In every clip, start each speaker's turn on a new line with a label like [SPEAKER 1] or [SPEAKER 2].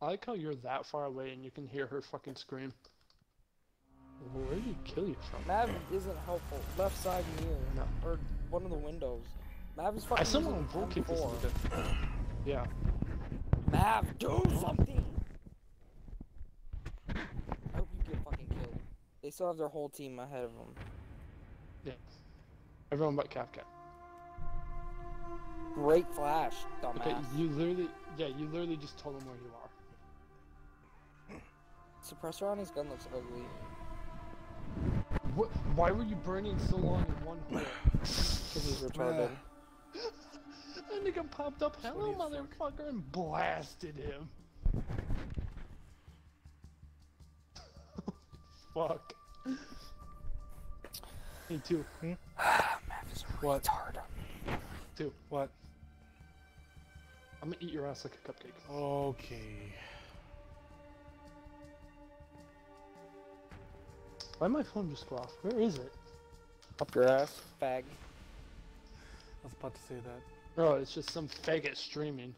[SPEAKER 1] I like how you're that far away and you can hear her fucking scream. Where did he kill you from?
[SPEAKER 2] Mav isn't helpful. Left side mirror.
[SPEAKER 1] No.
[SPEAKER 2] Or one of the windows. Mav is fucking
[SPEAKER 1] I somehow
[SPEAKER 2] using
[SPEAKER 1] vote kick this
[SPEAKER 2] M4.
[SPEAKER 1] nigga. Yeah.
[SPEAKER 2] Mav, do something! I hope you get fucking killed. They still have their whole team ahead of them.
[SPEAKER 1] Yeah. Everyone but Kafka.
[SPEAKER 2] Great flash, dumbass.
[SPEAKER 1] Okay, you literally, yeah, you literally just told them where you are.
[SPEAKER 2] Suppressor on his gun looks ugly.
[SPEAKER 1] What? Why were you burning so long in one hole?
[SPEAKER 2] Because he's retarded.
[SPEAKER 1] that nigga popped up, hello motherfucker, and blasted him. Fuck. Me too. Hmm?
[SPEAKER 2] Mav is a
[SPEAKER 3] What?
[SPEAKER 2] retard.
[SPEAKER 1] Too.
[SPEAKER 3] What?
[SPEAKER 1] I'm gonna eat your ass like a cupcake.
[SPEAKER 3] Okay.
[SPEAKER 1] Why my phone just go off? Where is it?
[SPEAKER 2] Up your ass, fag.
[SPEAKER 3] I was about to say that.
[SPEAKER 1] Oh, it's just some faggot streaming.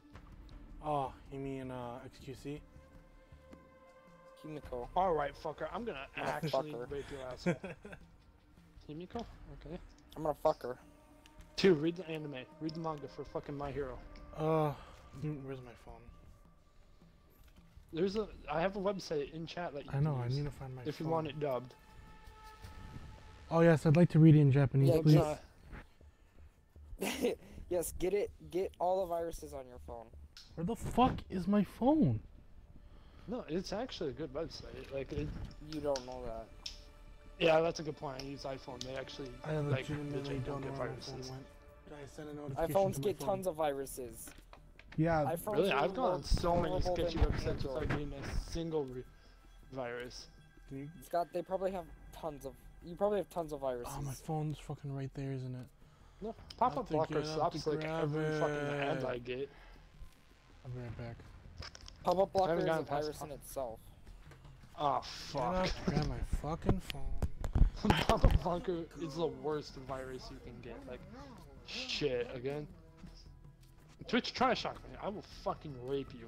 [SPEAKER 3] Oh, you mean uh, XQC?
[SPEAKER 2] Kimiko.
[SPEAKER 1] Alright, fucker, I'm gonna
[SPEAKER 2] Oh,
[SPEAKER 1] actually
[SPEAKER 2] fucker.
[SPEAKER 1] rape your asshole. Himiko? Okay.
[SPEAKER 2] I'm gonna fuck her.
[SPEAKER 1] Two, read the anime. Read the manga for fucking My Hero.
[SPEAKER 3] uh, where's my phone?
[SPEAKER 1] There's a, I have a website in chat that you
[SPEAKER 3] I know.
[SPEAKER 1] can
[SPEAKER 3] I need to find my.
[SPEAKER 1] if you want it dubbed.
[SPEAKER 3] Oh yes, I'd like to read it in Japanese,
[SPEAKER 2] Yeah,
[SPEAKER 3] please.
[SPEAKER 2] Yes, get it. Get all the viruses on your phone.
[SPEAKER 3] Where the fuck is my phone?
[SPEAKER 1] no, it's actually a good website. Like, it,
[SPEAKER 2] You don't know that.
[SPEAKER 1] yeah, that's a good point. I use iPhone. They actually
[SPEAKER 3] I
[SPEAKER 1] like
[SPEAKER 3] legitimately
[SPEAKER 1] legit
[SPEAKER 3] don't know
[SPEAKER 1] get
[SPEAKER 3] where
[SPEAKER 1] viruses.
[SPEAKER 3] I send a notification
[SPEAKER 2] iPhones
[SPEAKER 3] to
[SPEAKER 2] get
[SPEAKER 3] phone.
[SPEAKER 2] tons of viruses.
[SPEAKER 3] Yeah.
[SPEAKER 1] Really, I've gone so many
[SPEAKER 2] vulnerable
[SPEAKER 1] sketchy
[SPEAKER 2] than
[SPEAKER 1] websites without getting a single re- virus.
[SPEAKER 3] can you-
[SPEAKER 2] Scott, they probably have tons of. You probably have tons of viruses.
[SPEAKER 3] Oh, my phone's fucking right there, isn't it?
[SPEAKER 1] No, pop-up blocker
[SPEAKER 3] get
[SPEAKER 1] stops like
[SPEAKER 3] grab
[SPEAKER 1] every fucking ad. I get.
[SPEAKER 3] I'll be right back.
[SPEAKER 2] Pop-up blocker is a virus in itself.
[SPEAKER 1] Oh
[SPEAKER 3] Get up,
[SPEAKER 1] fuck.
[SPEAKER 3] grab my fucking phone.
[SPEAKER 1] Pop-up blocker is the worst virus you can get. Like, shit again. Twitch, try to shock me. I will fucking rape you.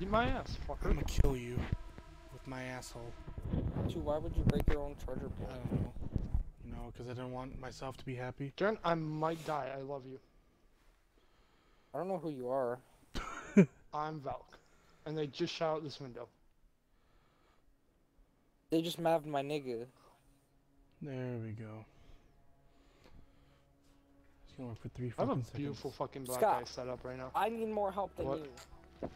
[SPEAKER 1] Eat my ass, fucker.
[SPEAKER 3] I'm gonna kill you with my asshole.
[SPEAKER 2] Two, why would you break your own charger
[SPEAKER 3] I don't know. You know, because I didn't want myself to be happy.
[SPEAKER 1] Jaren, I might die. I love you.
[SPEAKER 2] I don't know who you are.
[SPEAKER 1] I'm Valk. And they just shot out this window.
[SPEAKER 2] They just maved my nigga.
[SPEAKER 3] There we go. It's gonna work for three
[SPEAKER 1] I have a
[SPEAKER 3] fucking seconds.
[SPEAKER 1] beautiful fucking black
[SPEAKER 2] Scott.
[SPEAKER 1] guy set up right now.
[SPEAKER 2] I need more help than
[SPEAKER 1] What?
[SPEAKER 2] you.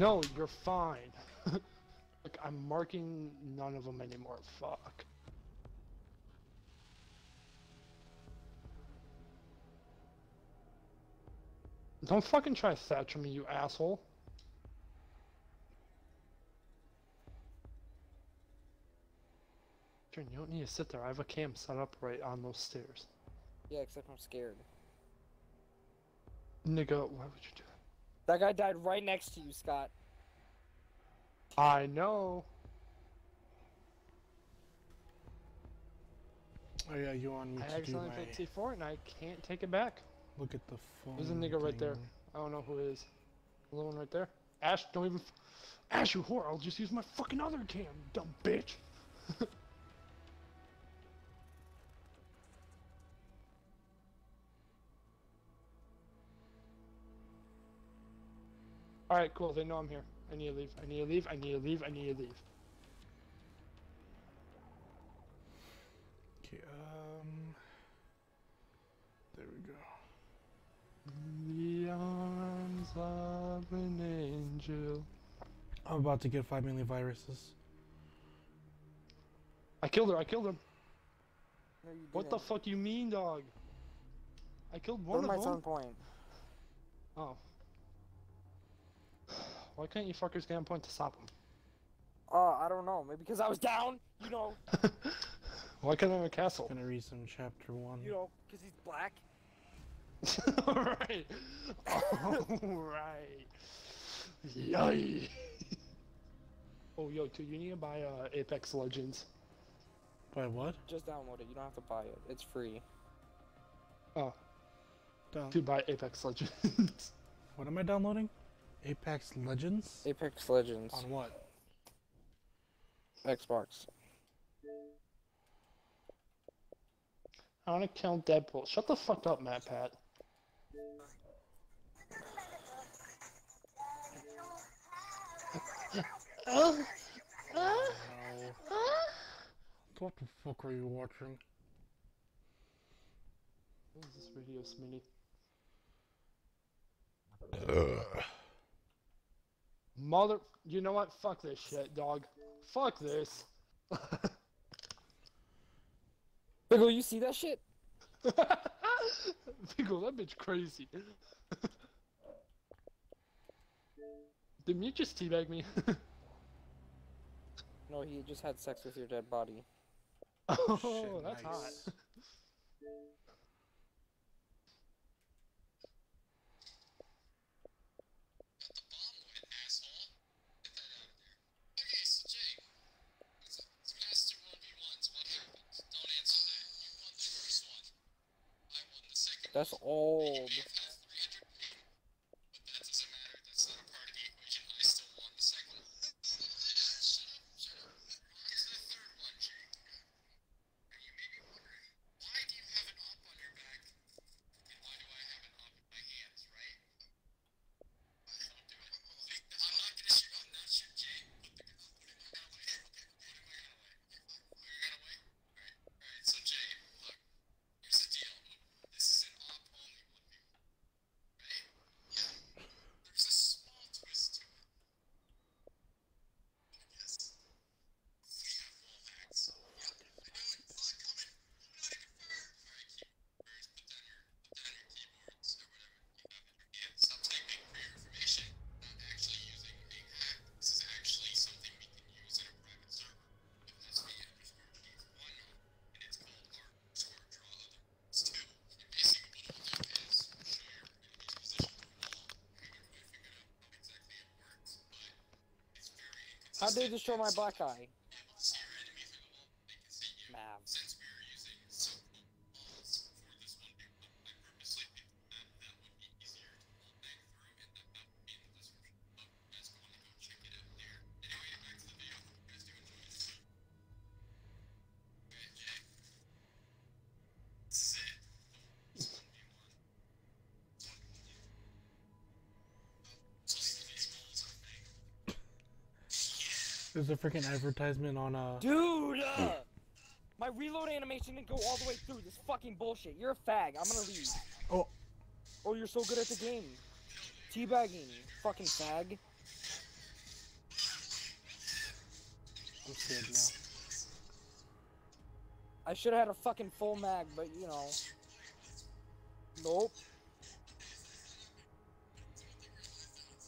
[SPEAKER 1] No, you're fine. Look, I'm marking none of them anymore. Fuck. Don't fucking try to Thatcher me, you asshole. You don't need to sit there. I have a cam set up right on those stairs.
[SPEAKER 2] Yeah, except I'm scared.
[SPEAKER 1] Nigga, why would you do
[SPEAKER 2] That guy died right next to you, Scott.
[SPEAKER 1] I know.
[SPEAKER 3] Oh yeah, you on me
[SPEAKER 1] I accidentally
[SPEAKER 3] my...
[SPEAKER 1] put T4 and I can't take it back.
[SPEAKER 3] Look at the phone.
[SPEAKER 1] There's a nigga right there. I don't know who it is. The little one right there. Ash, don't even. F- Ash, you whore! I'll just use my fucking other cam, dumb bitch. All right, cool. They know I'm here. I need to leave. I need to leave. I need to leave. I need to leave.
[SPEAKER 3] Okay, um... There we go.
[SPEAKER 1] The arms of an angel.
[SPEAKER 3] I'm about to get 5 million viruses.
[SPEAKER 1] I killed her. I killed him.
[SPEAKER 2] No,
[SPEAKER 1] What the
[SPEAKER 2] didn't.
[SPEAKER 1] fuck you mean, dog? I killed
[SPEAKER 2] Go
[SPEAKER 1] one
[SPEAKER 2] to
[SPEAKER 1] of
[SPEAKER 2] my
[SPEAKER 1] them.
[SPEAKER 2] son point.
[SPEAKER 1] Oh. Why can't you fuckers get on point to stop him?
[SPEAKER 2] Uh, I don't know. Maybe because I was down. You know.
[SPEAKER 1] Why can't I have a castle?
[SPEAKER 3] I'm Gonna read some chapter 1.
[SPEAKER 2] You know, because he's black.
[SPEAKER 1] Alright. Alright. Yay. Oh, yo, dude, you need to buy uh, Apex Legends.
[SPEAKER 3] Buy what?
[SPEAKER 2] Just download it. You don't have to buy it. It's free.
[SPEAKER 1] Oh,
[SPEAKER 3] Down.
[SPEAKER 1] to buy Apex Legends.
[SPEAKER 3] What am I downloading? Apex Legends?
[SPEAKER 2] Apex Legends.
[SPEAKER 3] On what?
[SPEAKER 2] Xbox.
[SPEAKER 1] I want to kill Deadpool. Shut the fuck up, Matt Pat.
[SPEAKER 3] No. What the fuck are you watching?
[SPEAKER 1] What is this video, Smitty? Mother, you know what? Fuck this shit, dog. Fuck this.
[SPEAKER 2] Pickle, you see that shit?
[SPEAKER 1] Pickle, that bitch crazy. Didn't you just teabag me?
[SPEAKER 2] No, he just had sex with your dead body.
[SPEAKER 1] oh, oh
[SPEAKER 3] Shit,
[SPEAKER 1] that's hot.
[SPEAKER 3] nice.
[SPEAKER 4] Okay, so Jay, let's, let's pass through 1v1s. What happens? Don't answer that. You won the first one. I won the second
[SPEAKER 2] That's old.
[SPEAKER 4] You have 300 people. But that doesn't matter. That's not a part of the equation. I still won the second one. shut up, shut up. On to the third one, Jay. Now you may be wondering, why do you have an op on your back? And why do I have an op in my hands, right? Don't do it. I'm not gonna shoot. I'm not shoot Jay. Put the gun, put my gun away. Okay, putting my gun away. Put your gun away. Alright, alright. So Jay, look. Here's the deal. This is an op only one v one. Right? Yeah. There's a small twist to it. Yes. We have wall hacks. Yeah, I know it. Saw it coming. I'm not even fair. Alright, keyboards. Put down your put down your keyboards or whatever you have in your hand. Stop typing for your information. Not actually using a hack. This is actually something we can use in a private server. With SV underscore keys one and it's called art underscore draw other words two. And basically what it'll do is show your enemy's position on the wall. I haven't quite figured out how exactly it works, but it's very inconsistent.
[SPEAKER 2] How did they destroy my black eye?
[SPEAKER 4] Able to see your enemy through the wall, they can see you.
[SPEAKER 2] Mav.
[SPEAKER 4] Since we are using so-called walls for this one big one, I purposely picked a map that would be easier to wall bang through, and that map will be in the description below. You guys go want to go check it out there. Anyway, back to the video. Hope you guys do enjoy it. Okay, Jay. This is it. This is 1v1. This one will be- Trust me, these walls are bangable. Yeah.
[SPEAKER 3] There's a freaking advertisement on uh
[SPEAKER 2] Dude! uh, my reload animation didn't go all the way through. This fucking bullshit. You're a fag. I'm gonna leave.
[SPEAKER 3] Oh.
[SPEAKER 2] Oh, you're so good at the game. Teabagging, fucking fag.
[SPEAKER 3] I'm scared now.
[SPEAKER 2] I should have had a fucking full mag, but you know. Nope.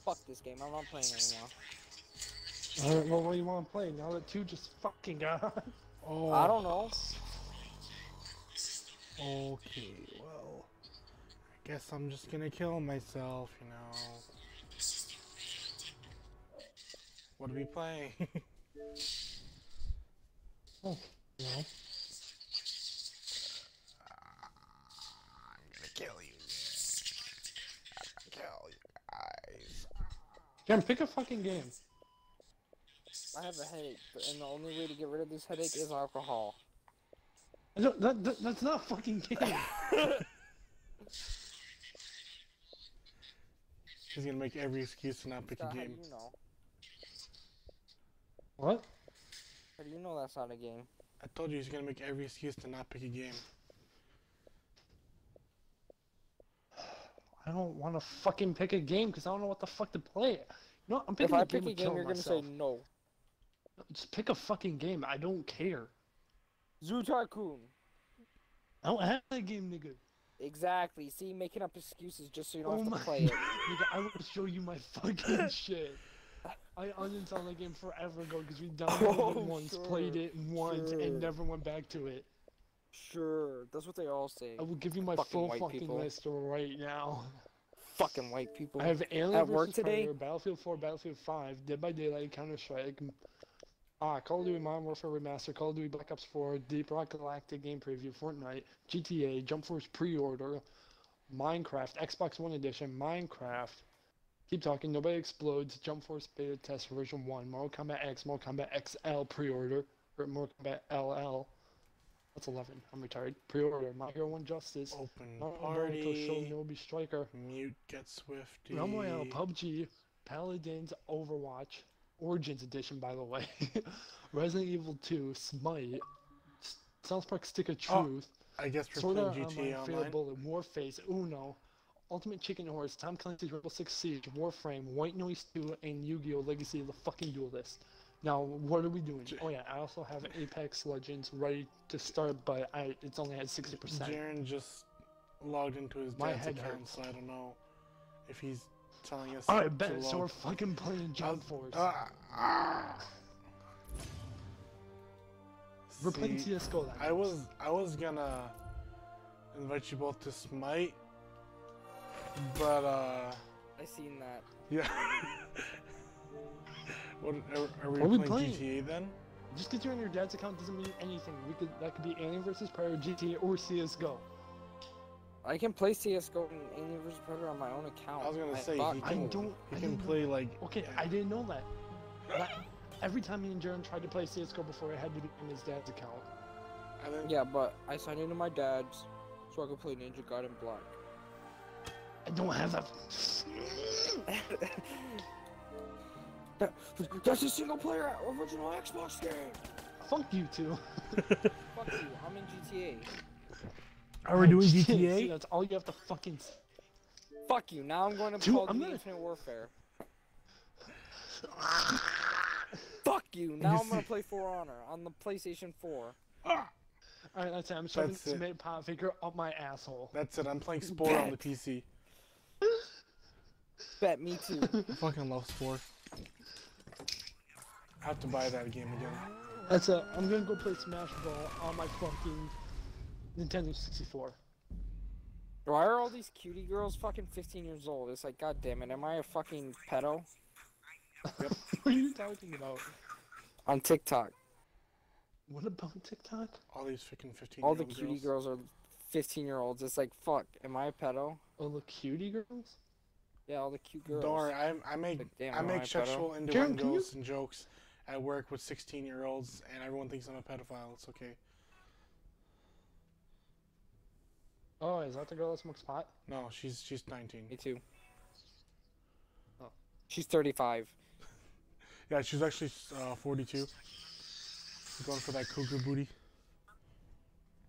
[SPEAKER 2] Fuck this game. I'm not playing anymore.
[SPEAKER 1] Alright, well, what do you want to play now that two just fucking got?
[SPEAKER 3] Oh
[SPEAKER 2] I don't know.
[SPEAKER 3] Okay, well I guess I'm just gonna kill myself, you know. What are we playing?
[SPEAKER 1] Oh, no.
[SPEAKER 3] I'm gonna kill you. I'm gonna kill you guys.
[SPEAKER 1] Jen, pick a fucking game.
[SPEAKER 2] I have a headache, and the only way to get rid of this headache is alcohol.
[SPEAKER 1] I don't- That, that, that's not fucking game.
[SPEAKER 3] He's gonna make every excuse to not pick a
[SPEAKER 2] Scott, how do
[SPEAKER 3] game.
[SPEAKER 2] you know?
[SPEAKER 1] what?
[SPEAKER 2] How do you know that's not a game?
[SPEAKER 3] I told you he's gonna make every excuse to not pick a game.
[SPEAKER 1] I don't want to fucking pick a game because I don't know what the fuck to play. You know what? I'm
[SPEAKER 2] If
[SPEAKER 1] picking
[SPEAKER 2] I
[SPEAKER 1] a game
[SPEAKER 2] pick a
[SPEAKER 1] of
[SPEAKER 2] game, you're gonna say no.
[SPEAKER 1] Just pick a fucking game. I don't care.
[SPEAKER 2] Zoo Tycoon.
[SPEAKER 1] I don't have that game, nigga.
[SPEAKER 2] Exactly. See, making up excuses just so you don't
[SPEAKER 1] Oh
[SPEAKER 2] have to
[SPEAKER 1] my
[SPEAKER 2] play it.
[SPEAKER 1] nigga, I will show you my fucking shit. I uninstalled that game forever ago because we downloaded
[SPEAKER 2] Oh,
[SPEAKER 1] it once,
[SPEAKER 2] sure,
[SPEAKER 1] played it once,
[SPEAKER 2] sure.
[SPEAKER 1] and never went back to it.
[SPEAKER 2] Sure, that's what they all say.
[SPEAKER 1] I will give you my
[SPEAKER 2] Fucking
[SPEAKER 1] full fucking
[SPEAKER 2] people.
[SPEAKER 1] list right now.
[SPEAKER 2] Fucking white people.
[SPEAKER 1] I have Alien
[SPEAKER 2] At work today?
[SPEAKER 1] Predator, Battlefield 4, Battlefield 5, Dead by Daylight, Counter Strike, ah, Call of Duty Modern Warfare Remastered, Call of Duty Black Ops 4, Deep Rock Galactic Game Preview, Fortnite, GTA, Jump Force Pre-Order, Minecraft, Xbox One Edition, Minecraft. Keep talking. Nobody explodes. Jump Force Beta Test Version 1, Mortal Kombat X, Mortal Kombat XL Pre-Order, or Mortal Kombat LL. That's 11. I'm retired. Pre-order. My Hero 1 Justice.
[SPEAKER 3] Open
[SPEAKER 1] Naruto Boruto
[SPEAKER 3] party.
[SPEAKER 1] Shinobi Striker.
[SPEAKER 3] Mute get swifty.
[SPEAKER 1] Realm Royale, PUBG, Paladins, Overwatch, Origins Edition, by the way, Resident Evil 2, Smite, South Park Stick of Truth.
[SPEAKER 3] Oh,
[SPEAKER 1] Truth,
[SPEAKER 3] I guess we're
[SPEAKER 1] Sword
[SPEAKER 3] playing
[SPEAKER 1] Art
[SPEAKER 3] GTA
[SPEAKER 1] Online, Fatal
[SPEAKER 3] Online.
[SPEAKER 1] Bullet, Warface, Uno, Ultimate Chicken Horse, Tom Clancy's Rebel Six Siege, Warframe, White Noise 2, and Yu-Gi-Oh! Legacy of the fucking Duelist. Now, what are we doing? Oh yeah, I also have Apex Legends ready to start, but I it's only at 60%.
[SPEAKER 3] Jaren just logged into his
[SPEAKER 1] My
[SPEAKER 3] dad's account,
[SPEAKER 1] hurts.
[SPEAKER 3] so I don't know if he's telling us.
[SPEAKER 1] Alright,
[SPEAKER 3] to
[SPEAKER 1] bet, so we're fucking playing Jump
[SPEAKER 3] I'll-
[SPEAKER 1] Force.
[SPEAKER 3] Ah, ah.
[SPEAKER 1] we're playing
[SPEAKER 3] See,
[SPEAKER 1] CSGO that
[SPEAKER 3] I was I was gonna invite you both to Smite, but uh,
[SPEAKER 2] I seen that.
[SPEAKER 3] yeah. what are, are we
[SPEAKER 1] What are we
[SPEAKER 3] playing,
[SPEAKER 1] playing?
[SPEAKER 3] GTA then?
[SPEAKER 1] Just because you're on your dad's account doesn't mean anything. We could that could be Alien vs. Predator, GTA, or CS:GO.
[SPEAKER 2] I can play CS:GO and Alien vs Predator on my own account.
[SPEAKER 3] I was gonna say
[SPEAKER 2] thought
[SPEAKER 3] he
[SPEAKER 1] I
[SPEAKER 3] can
[SPEAKER 1] don't-
[SPEAKER 3] he can
[SPEAKER 1] didn't
[SPEAKER 3] play like
[SPEAKER 1] Okay, I didn't know that. But every time me and Jaren tried to play CS:GO before, I had to be in his dad's account.
[SPEAKER 3] I think
[SPEAKER 2] Yeah, but I signed into my dad's so I could play Ninja Gaiden Black.
[SPEAKER 1] I don't have that.
[SPEAKER 2] That- That's a single player original Xbox game.
[SPEAKER 1] Fuck you two.
[SPEAKER 2] Fuck you, I'm in GTA.
[SPEAKER 3] Are we doing
[SPEAKER 1] See,
[SPEAKER 3] GTA?
[SPEAKER 1] that's all you have to fucking. s-
[SPEAKER 2] Fuck you, now I'm going to
[SPEAKER 1] Dude,
[SPEAKER 2] Call
[SPEAKER 1] I'm
[SPEAKER 2] Duty
[SPEAKER 1] gonna-
[SPEAKER 2] Infinite Warfare. Fuck you, now I'm gonna play For Honor on the PlayStation 4. Ah!
[SPEAKER 1] Alright, that's it. I'm shoving
[SPEAKER 3] That's
[SPEAKER 1] this
[SPEAKER 3] it.
[SPEAKER 1] mid pop figure up my asshole.
[SPEAKER 3] That's it. I'm playing Spore on the PC.
[SPEAKER 2] Bet me too.
[SPEAKER 3] I fucking love Spore. I have to buy that game again.
[SPEAKER 1] That's it. I'm gonna go play Smash Ball on my fucking Nintendo 64.
[SPEAKER 2] Why are all these cutie girls fucking 15 years old? It's like, god damn it, am I a fucking pedo?
[SPEAKER 1] what are you talking about?
[SPEAKER 2] On TikTok.
[SPEAKER 1] What about TikTok?
[SPEAKER 3] All these freaking 15
[SPEAKER 2] All the cutie girls are 15 year olds. It's like, fuck, am I a pedo?
[SPEAKER 1] Oh, the cutie girls?
[SPEAKER 2] Yeah, all the cute girls.
[SPEAKER 3] Don't worry, I, I make
[SPEAKER 2] Like, damn,
[SPEAKER 3] I
[SPEAKER 2] am I
[SPEAKER 3] make sexual
[SPEAKER 1] Jaren, can you-
[SPEAKER 3] innuendos and jokes at work with 16 year olds, and everyone thinks I'm a pedophile. It's okay.
[SPEAKER 1] Oh, is that the girl that smokes pot?
[SPEAKER 3] No, she's she's 19.
[SPEAKER 2] Me too.
[SPEAKER 1] Oh.
[SPEAKER 2] She's 35.
[SPEAKER 3] Yeah, she's actually uh, 42. Going for that cougar booty.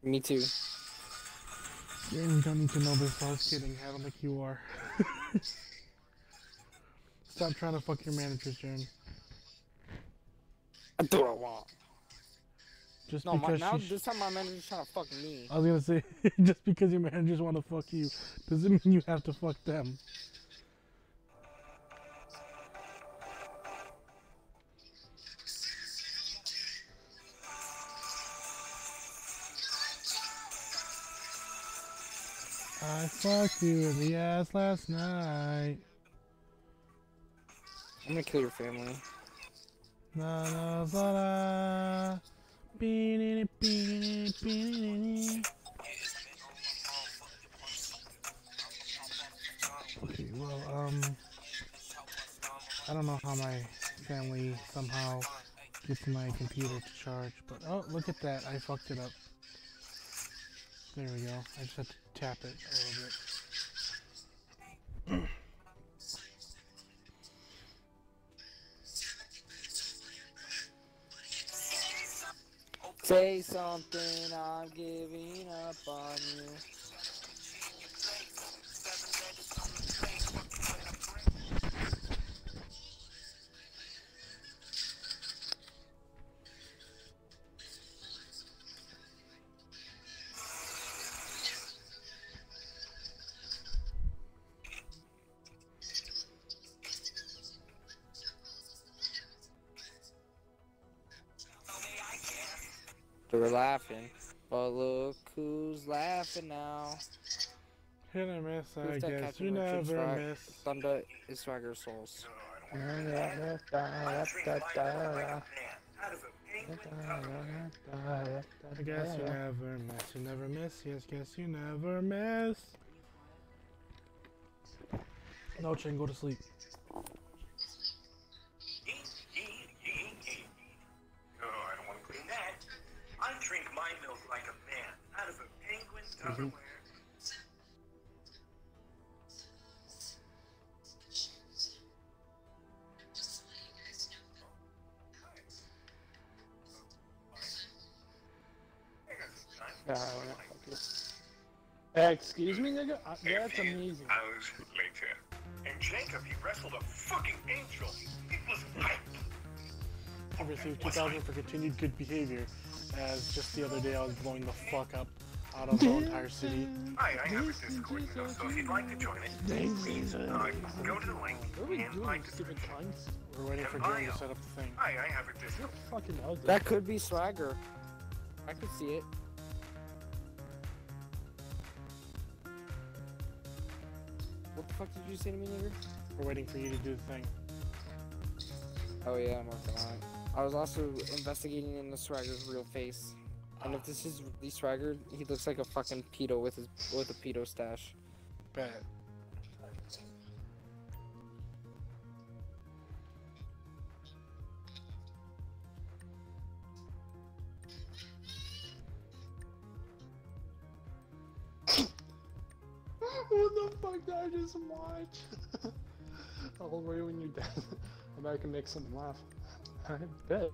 [SPEAKER 2] Me too.
[SPEAKER 3] Yeah, we don't need to know this. I was kidding. I don't think you are. Stop trying to fuck your managers, Jaren.
[SPEAKER 2] I do what I want.
[SPEAKER 3] Just
[SPEAKER 2] No, my,
[SPEAKER 3] because
[SPEAKER 2] now this time my manager's trying to fuck me.
[SPEAKER 3] I was gonna say, just because your managers want to fuck you, doesn't mean you have to fuck them. I fucked you in the ass last night.
[SPEAKER 2] I'm gonna kill your family.
[SPEAKER 3] Na na za Okay, well, um, I don't know how my family somehow gets my computer to charge, but oh, look at that, I fucked it up. There we go. I just have to tap it
[SPEAKER 2] Say something, I'm giving up on you. Laughing. But look who's laughing now.
[SPEAKER 3] Hit or miss, I
[SPEAKER 2] Who's
[SPEAKER 3] guess you never
[SPEAKER 2] rock?
[SPEAKER 3] miss.
[SPEAKER 2] Thunder is Swagger Souls.
[SPEAKER 5] I drink my milk like a man out of a penguin Tupperware.
[SPEAKER 3] I guess you never miss, you never miss, yes, guess you never miss. No, Chen, go to sleep.
[SPEAKER 5] Penguin Tupperware.
[SPEAKER 1] Yeah, I wanna fuck you. Hey, excuse me, nigga? Uh, that's amazing.
[SPEAKER 5] hours later. And Jacob, he wrestled a fucking angel. It was hype.
[SPEAKER 3] I received 2,000 for continued good behavior, as just the other day I was blowing the fuck up out of the entire city.
[SPEAKER 5] Hi, I have a Discord, so, so if you'd like to join it, please uh, go to the link
[SPEAKER 1] What are we
[SPEAKER 5] and
[SPEAKER 1] doing,
[SPEAKER 5] find the
[SPEAKER 1] stupid cunts?
[SPEAKER 3] We're waiting for Jordan to set up the thing.
[SPEAKER 5] Hi, I have a Discord.
[SPEAKER 1] fucking ugly.
[SPEAKER 2] That could be Swagger. I could see it. What the fuck did you say to me, nigger?
[SPEAKER 3] We're waiting for you to do the thing.
[SPEAKER 2] Oh yeah, I'm working on it. I was also investigating into Swagger's real face. And if this is really Swagger, he looks like a fucking pedo with his with a pedo stash.
[SPEAKER 3] Bet.
[SPEAKER 1] what the fuck did I just watch? I'll when you're dead. I bet I can make someone laugh. I bet.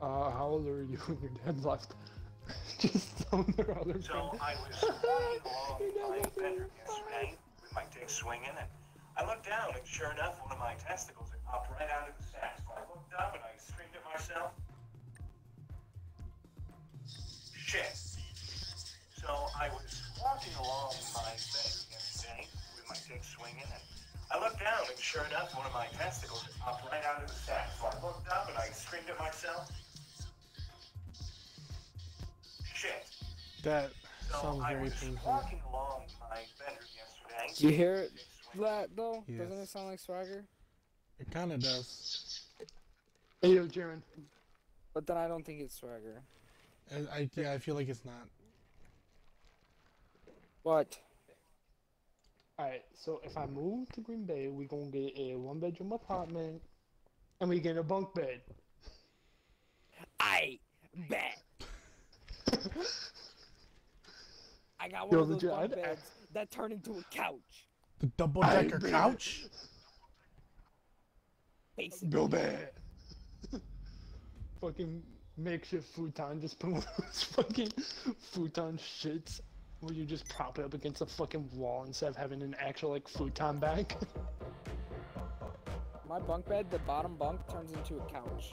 [SPEAKER 1] Uh, how old are you when your dad left? just some their other
[SPEAKER 5] So. I was walking along my bedroom yesterday with my dick swinging, and I looked down, and sure enough, one of my testicles had popped right out of the sack. So I looked up and I screamed at myself. Shit. So I was walking along my bedroom yesterday with my dick swinging, and I looked down, and sure enough, one of my testicles had popped right out of the sack. So I looked up and I screamed at myself.
[SPEAKER 3] That
[SPEAKER 5] So
[SPEAKER 3] sounds
[SPEAKER 5] I
[SPEAKER 3] very
[SPEAKER 5] was
[SPEAKER 3] painful.
[SPEAKER 5] walking along my bedroom yesterday.
[SPEAKER 2] You hear it? That though?
[SPEAKER 3] Yes.
[SPEAKER 2] Doesn't it sound like Swagger?
[SPEAKER 3] It kinda does.
[SPEAKER 1] Hey, yo, Jaren.
[SPEAKER 2] But then I don't think it's Swagger.
[SPEAKER 3] I, I, yeah, I feel like it's not.
[SPEAKER 2] What?
[SPEAKER 1] Alright, so if I move to Green Bay, we gonna get a one bedroom apartment and we get a bunk bed.
[SPEAKER 2] I bet. I got one
[SPEAKER 1] Yo,
[SPEAKER 2] of those
[SPEAKER 1] legit,
[SPEAKER 2] bunk
[SPEAKER 1] I'd-
[SPEAKER 2] beds that turn into a couch.
[SPEAKER 3] The double decker
[SPEAKER 1] bet.
[SPEAKER 3] couch?
[SPEAKER 2] Basically.
[SPEAKER 1] Go bed. fucking makeshift futon, just put one of those fucking futon shits where you just prop it up against a fucking wall instead of having an actual like futon back.
[SPEAKER 2] My bunk bed, the bottom bunk turns into a couch.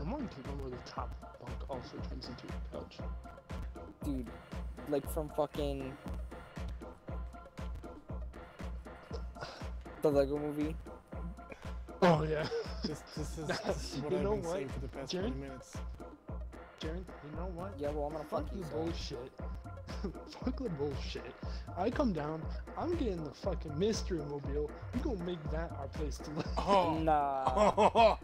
[SPEAKER 1] I'm wondering to know where the top bunk also turns into a couch.
[SPEAKER 2] Dude, like from fucking the Lego movie.
[SPEAKER 1] Oh yeah.
[SPEAKER 3] This, this, is, this is what
[SPEAKER 1] You
[SPEAKER 3] I've
[SPEAKER 1] know
[SPEAKER 3] been
[SPEAKER 1] what,
[SPEAKER 3] saying for the past
[SPEAKER 1] Jaren?
[SPEAKER 3] 20 minutes.
[SPEAKER 1] Jaren, you know what?
[SPEAKER 2] Yeah, well I'm gonna fuck
[SPEAKER 1] Fuck
[SPEAKER 2] you.
[SPEAKER 1] bullshit. Fuck the bullshit. I come down, I'm getting the fucking mystery mobile. We gonna make that our place to live.
[SPEAKER 3] Oh!
[SPEAKER 2] Nah.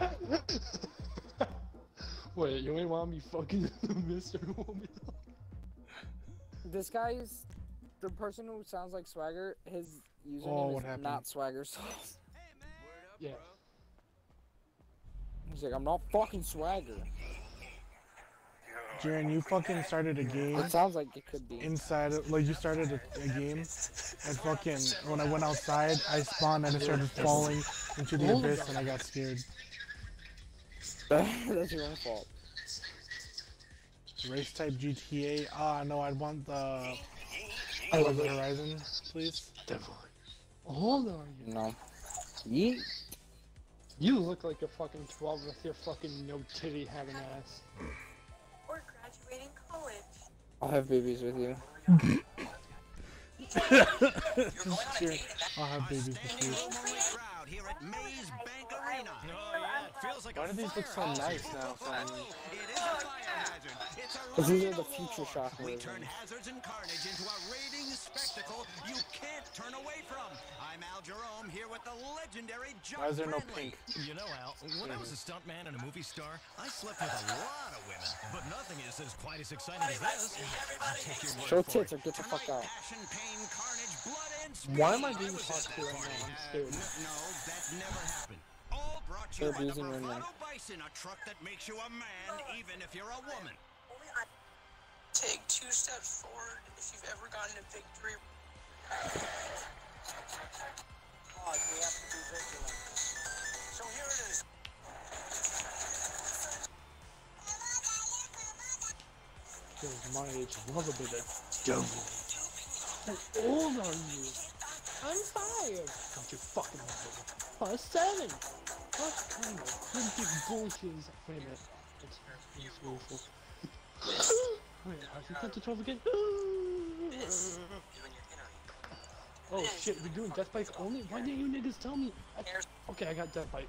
[SPEAKER 1] Wait, you ain't want me fucking the mystery mobile?
[SPEAKER 2] This guy's the person who sounds like Swagger. His username
[SPEAKER 3] Oh,
[SPEAKER 2] is
[SPEAKER 3] what happened?
[SPEAKER 2] not Swagger Souls.
[SPEAKER 1] Yeah.
[SPEAKER 2] He's like, I'm not fucking Swagger.
[SPEAKER 3] Jaren, you fucking started a game
[SPEAKER 2] It sounds like it could be.
[SPEAKER 3] inside, of, like you started a, a game, and fucking, when I went outside, I spawned and it started falling into the abyss and I got scared.
[SPEAKER 2] That's your own fault.
[SPEAKER 3] Race type GTA, ah no, I'd want the
[SPEAKER 1] I love the.
[SPEAKER 3] Horizon, please.
[SPEAKER 1] Definitely. Hold on. you-
[SPEAKER 2] No. Yeet.
[SPEAKER 1] You look like a fucking 12 with your fucking no titty having ass.
[SPEAKER 6] or graduating college.
[SPEAKER 2] I'll have babies with you.
[SPEAKER 3] Jaren, I'll have babies with you.
[SPEAKER 7] Proud here at Maze Bank Arena. arena. Oh, yeah, feels like
[SPEAKER 1] Why do these look so nice now, Sam?
[SPEAKER 7] It is a fire hazard. It's a
[SPEAKER 2] Because these are the future
[SPEAKER 7] award.
[SPEAKER 2] shock
[SPEAKER 7] We turn hazards and carnage into a rating spectacle you can't turn away from. I'm Al Jerome here with the legendary John
[SPEAKER 3] Why is there no pink?
[SPEAKER 8] You know, Al, when I was a stuntman and a movie star, I slept with a lot of women, but nothing is as quite as exciting as this. I'll take your word
[SPEAKER 2] Show
[SPEAKER 8] for
[SPEAKER 2] tits
[SPEAKER 8] it.
[SPEAKER 2] or get the fuck
[SPEAKER 7] Tonight,
[SPEAKER 2] out.
[SPEAKER 7] Passion, pain, carnage, blood, and
[SPEAKER 1] Why am I being
[SPEAKER 7] was at
[SPEAKER 1] talked to
[SPEAKER 7] that
[SPEAKER 1] right now?
[SPEAKER 7] party.
[SPEAKER 1] I'm scared.
[SPEAKER 7] Uh, no, that never happened. All brought to you by the
[SPEAKER 2] abusing women.
[SPEAKER 7] Bravado Bison, a truck that makes you a man even if you're a woman.
[SPEAKER 6] Take two steps forward if you've ever gotten a victory.
[SPEAKER 9] Oh, we have to be vigilant. So here it is.
[SPEAKER 1] Because my age love a bit of devil. How old are you? I'm five. Don't you fucking know. Uh, seven. What kind of cryptic bullshit is that? Wait a minute. It's, it's awful. Wait, how you cut the 12 again?
[SPEAKER 9] Doing your interview.
[SPEAKER 1] oh shit, we're doing Death Bike only? Why didn't you niggas tell me? I- okay, I got Death Bike.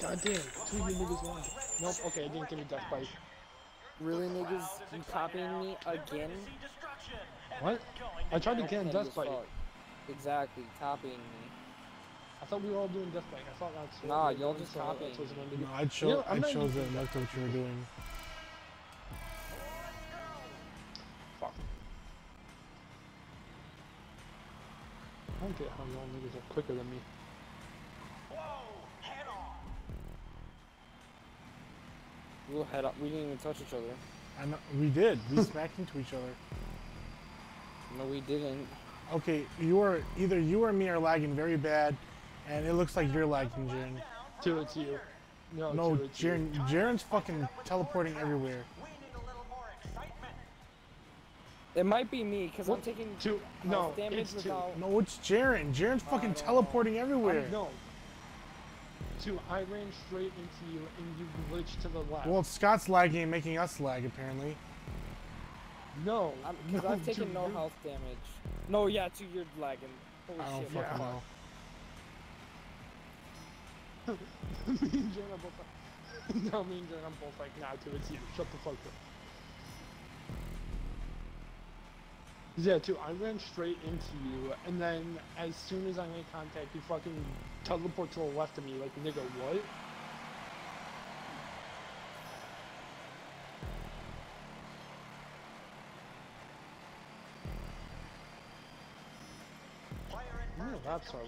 [SPEAKER 1] God damn, two of you niggas won. Nope, okay, I didn't give me Death Bike.
[SPEAKER 2] Really, niggas? You copying me again?
[SPEAKER 1] What? I tried to get on
[SPEAKER 2] Petty
[SPEAKER 1] Death
[SPEAKER 2] as
[SPEAKER 1] Bike.
[SPEAKER 2] Fuck. Exactly, copying me.
[SPEAKER 1] I thought we were all doing Death Bike. I thought that's what
[SPEAKER 2] Nah, y'all
[SPEAKER 1] doing,
[SPEAKER 2] just
[SPEAKER 1] so
[SPEAKER 2] copying.
[SPEAKER 1] that's what's gonna be-
[SPEAKER 3] No, I chose.
[SPEAKER 1] You know, I'm
[SPEAKER 3] I
[SPEAKER 1] not
[SPEAKER 3] chose
[SPEAKER 1] even-
[SPEAKER 3] it and looked at what you were doing.
[SPEAKER 1] Fuck. I don't get how y'all niggas are quicker than me.
[SPEAKER 2] We'll head up. We didn't even touch each other.
[SPEAKER 3] I know, we did. We smacked into each other.
[SPEAKER 2] No, we didn't.
[SPEAKER 3] Okay, you are either you or me are lagging very bad, and it looks like you're lagging, Jaren.
[SPEAKER 1] Two, it's you. No,
[SPEAKER 3] No,
[SPEAKER 1] two, it's you.
[SPEAKER 3] Jaren. Jaren's fucking teleporting everywhere.
[SPEAKER 2] It might be me because I'm taking
[SPEAKER 1] Two. No,
[SPEAKER 2] damage
[SPEAKER 1] it's two.
[SPEAKER 2] without.
[SPEAKER 3] No, it's Jaren. Jaren's fucking teleporting everywhere.
[SPEAKER 1] I'm- no. Two, I ran straight into you and you glitched to the left.
[SPEAKER 3] Well, Scott's lagging and making us lag apparently.
[SPEAKER 1] No.
[SPEAKER 2] Because
[SPEAKER 1] no,
[SPEAKER 2] I've taken
[SPEAKER 1] dude,
[SPEAKER 2] no
[SPEAKER 1] you're-
[SPEAKER 2] health damage. No, yeah, too, you're lagging. Holy
[SPEAKER 3] I don't
[SPEAKER 2] shit,
[SPEAKER 3] fucking
[SPEAKER 2] fuck.
[SPEAKER 3] know.
[SPEAKER 1] me and Jaren are both like, no, me and Jaren are both like, nah, two, it's you. Shut the fuck up. Yeah, too, I ran straight into you, and then as soon as I made contact, you fucking teleport to the left of me, like, nigga, what? I'm a lap server.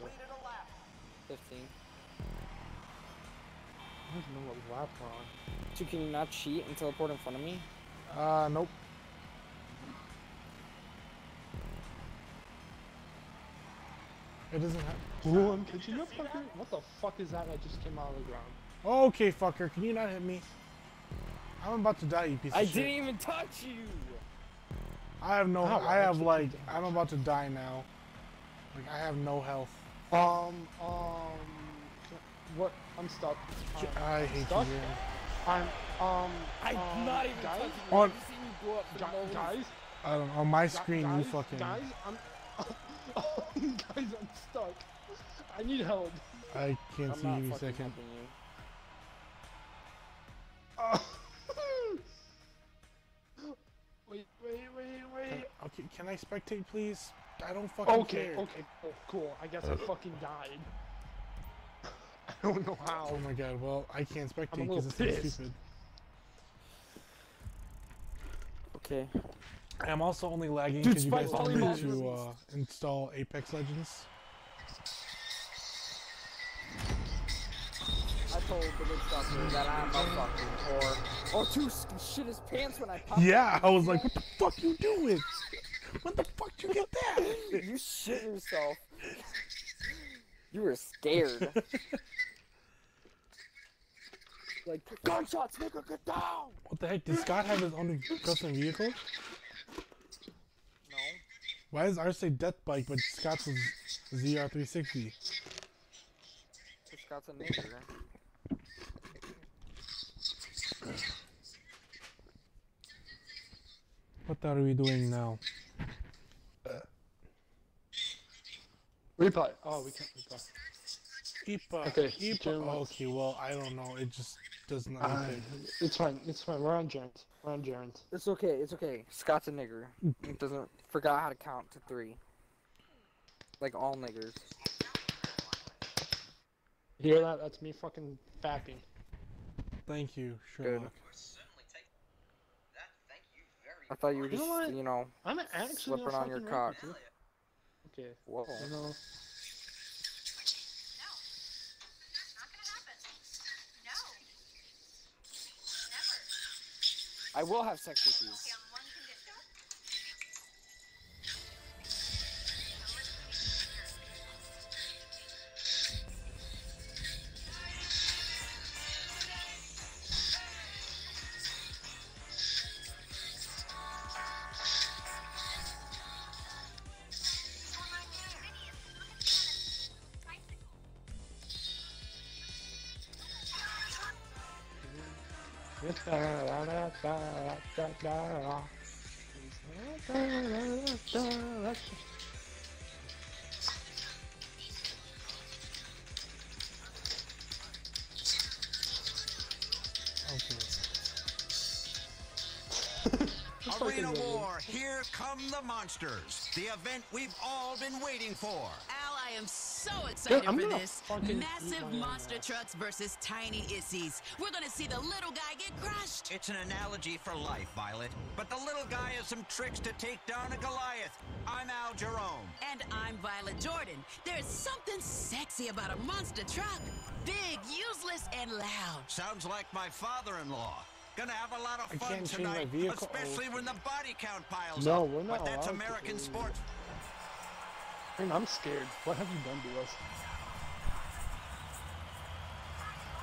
[SPEAKER 2] 15.
[SPEAKER 1] I don't even know what lap we're on.
[SPEAKER 2] Two, can you not cheat and teleport in front of me?
[SPEAKER 3] Uh, nope. It doesn't have.
[SPEAKER 1] Ooh, I'm catching up, fucker. What the fuck is that that just came out of the ground?
[SPEAKER 3] Okay, fucker, can you not hit me? I'm about to die, you piece of shit.
[SPEAKER 2] I didn't even touch you!
[SPEAKER 3] I have no.
[SPEAKER 1] Ow,
[SPEAKER 3] I have like. I'm about to die now. Like I have no health.
[SPEAKER 1] Um, um, what? I'm stuck.
[SPEAKER 3] J-
[SPEAKER 1] I'm
[SPEAKER 3] I hate you,
[SPEAKER 1] stuck.
[SPEAKER 3] Jaren.
[SPEAKER 1] I'm, um,
[SPEAKER 2] I'm
[SPEAKER 1] um,
[SPEAKER 2] not even
[SPEAKER 1] guys,
[SPEAKER 2] touching you.
[SPEAKER 3] On-
[SPEAKER 2] you blow up
[SPEAKER 1] gu-
[SPEAKER 2] no
[SPEAKER 1] guys,
[SPEAKER 3] I don't. On my screen,
[SPEAKER 1] guys,
[SPEAKER 3] you fucking.
[SPEAKER 1] guys, I'm, guys, I'm stuck. I need help.
[SPEAKER 3] I can't
[SPEAKER 2] I'm
[SPEAKER 3] see you. Give me a second.
[SPEAKER 2] helping you.
[SPEAKER 1] wait, wait, wait, wait.
[SPEAKER 3] Okay, can I spectate, please? I don't fucking
[SPEAKER 1] Okay,
[SPEAKER 3] care.
[SPEAKER 1] okay, cool, cool. I guess I fucking died. I don't know how.
[SPEAKER 3] Oh my god. Well, I can't spectate
[SPEAKER 1] little
[SPEAKER 3] because it's so stupid.
[SPEAKER 2] Okay.
[SPEAKER 3] I'm also only lagging
[SPEAKER 1] Dude,
[SPEAKER 3] because you guys
[SPEAKER 1] Spike
[SPEAKER 3] told me to uh, install Apex Legends.
[SPEAKER 2] I told the good sucker that I'm a fucking whore. Oh, two s- shit his pants when I popped
[SPEAKER 3] Yeah, I was like, what the fuck you doing? When the fuck did you get that?
[SPEAKER 2] You shit yourself. You were scared. like, gunshots, nigga, get down!
[SPEAKER 3] What the heck? Did Scott have his own custom vehicle?
[SPEAKER 2] No.
[SPEAKER 3] Why does ours say Death Bike but Scott's was ZR360?
[SPEAKER 2] Just got a nigger.
[SPEAKER 3] What are we doing now?
[SPEAKER 1] Replay. Oh, we can't replay.
[SPEAKER 3] Ipa.
[SPEAKER 1] Okay,
[SPEAKER 3] Ipa.
[SPEAKER 1] Jim.
[SPEAKER 3] Okay, well, I don't know. It just doesn't.
[SPEAKER 1] Uh, it's fine. It's fine. We're on Jarens. We're on Jarens.
[SPEAKER 2] It's okay. It's okay. Scott's a nigger. He doesn't forgot how to count to three. Like all niggers.
[SPEAKER 1] You hear that? That's me fucking fapping.
[SPEAKER 3] Thank you, Sherlock.
[SPEAKER 2] I thought you were
[SPEAKER 1] You
[SPEAKER 2] just,
[SPEAKER 1] know
[SPEAKER 2] you know,
[SPEAKER 1] I'm actually
[SPEAKER 2] slipping on your cock.
[SPEAKER 1] rank with you. Okay.
[SPEAKER 2] Whoa.
[SPEAKER 1] You know.
[SPEAKER 2] I will have sex with you.
[SPEAKER 7] Event we've all been waiting for.
[SPEAKER 10] Al, I am so excited
[SPEAKER 1] I'm
[SPEAKER 10] for this. Massive monster
[SPEAKER 1] ass.
[SPEAKER 10] trucks versus tiny issies. We're gonna see the little guy get crushed.
[SPEAKER 7] It's an analogy for life, Violet. But the little guy has some tricks to take down a Goliath. I'm Al Jerome.
[SPEAKER 10] And I'm Violet Jordan. There's something sexy about a monster truck. Big, useless, and loud.
[SPEAKER 7] Sounds like my father-in-law. Gonna have a lot of
[SPEAKER 3] I
[SPEAKER 7] fun
[SPEAKER 3] can't change my
[SPEAKER 7] tonight,
[SPEAKER 3] vehicle.
[SPEAKER 7] especially when the body count piles
[SPEAKER 1] No,
[SPEAKER 7] up.
[SPEAKER 1] we're not
[SPEAKER 7] But that's
[SPEAKER 1] allowed to.
[SPEAKER 7] American sports.
[SPEAKER 1] And I'm scared. What have you done to us?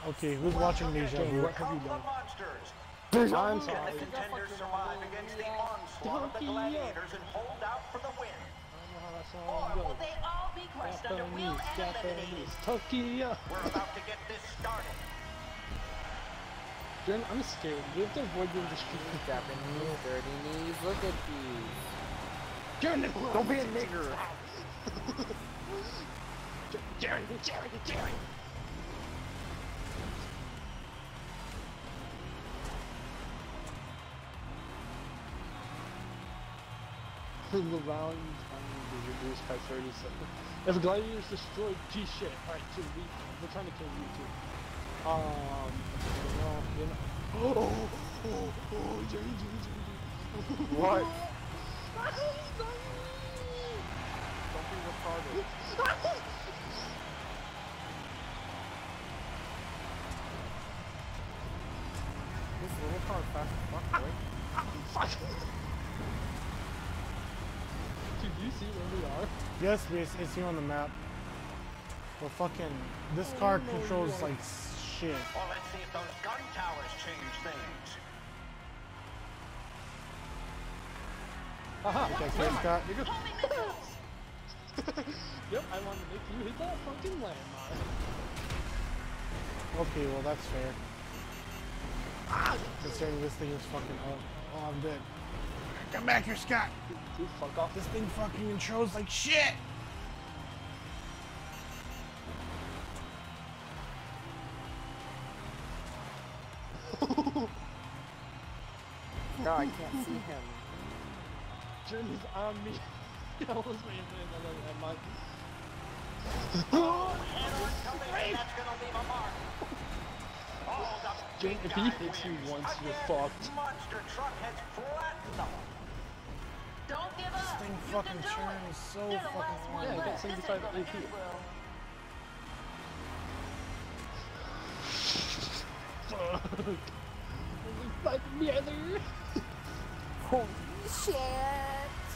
[SPEAKER 3] Okay, who's watching Deja
[SPEAKER 1] Jane,
[SPEAKER 3] Vu?
[SPEAKER 1] what have you done?
[SPEAKER 9] monsters.
[SPEAKER 1] I'm sorry.
[SPEAKER 9] the contenders survive against the onslaught of the
[SPEAKER 1] Tokyo.
[SPEAKER 9] gladiators and hold out for the win?
[SPEAKER 1] I don't know how that
[SPEAKER 9] Or
[SPEAKER 1] song
[SPEAKER 9] will they all be crushed under wheel and eliminated?
[SPEAKER 1] Tokyo.
[SPEAKER 9] We're about to get this started.
[SPEAKER 1] Jen, I'm scared. We have to avoid the industry.
[SPEAKER 2] Japanese dirty knees. Look at these.
[SPEAKER 1] Jaren,
[SPEAKER 2] Don't be a nigger.
[SPEAKER 1] Jaren, Jaren, Jaren. the round time be reduced by 30 seconds. If is destroyed, G shit. Alright, so we, we're trying to kill you too. Um, you know, you know. Oh, oh, oh, oh, Jerry, Jerry, Jerry.
[SPEAKER 2] What?
[SPEAKER 1] Don't be retarded.
[SPEAKER 2] This little car fast as fuck, boy.
[SPEAKER 1] Fuck. Dude, do you see where we are?
[SPEAKER 3] Yes, it's, it's you on the map. Well, fucking, this car controls like shit.
[SPEAKER 9] Well, let's see if those gun towers change things.
[SPEAKER 1] Haha.
[SPEAKER 3] Okay, okay, Scott.
[SPEAKER 1] Yep, I want to make you hit that fucking landmine.
[SPEAKER 3] Okay, well that's fair. Ah! Considering this thing is fucking oh, oh I'm dead. Come back here, Scott.
[SPEAKER 1] Dude, fuck off.
[SPEAKER 3] This thing fucking controls like shit.
[SPEAKER 1] Journey's on me. I almost made another landmine.
[SPEAKER 9] Head on collision, that's gonna leave a mark. Oh, the
[SPEAKER 1] Jane, if he hits you
[SPEAKER 9] wins.
[SPEAKER 1] once, you're fucked.
[SPEAKER 9] Monster truck has flattened them.
[SPEAKER 11] Don't give up.
[SPEAKER 3] This thing
[SPEAKER 11] You
[SPEAKER 3] fucking
[SPEAKER 11] can do
[SPEAKER 3] turns
[SPEAKER 11] it.
[SPEAKER 3] so
[SPEAKER 11] You're
[SPEAKER 3] fucking
[SPEAKER 11] last one
[SPEAKER 1] Yeah, you got 75 AP.
[SPEAKER 11] end.
[SPEAKER 1] Fuck. We fight together.
[SPEAKER 2] Holy shit!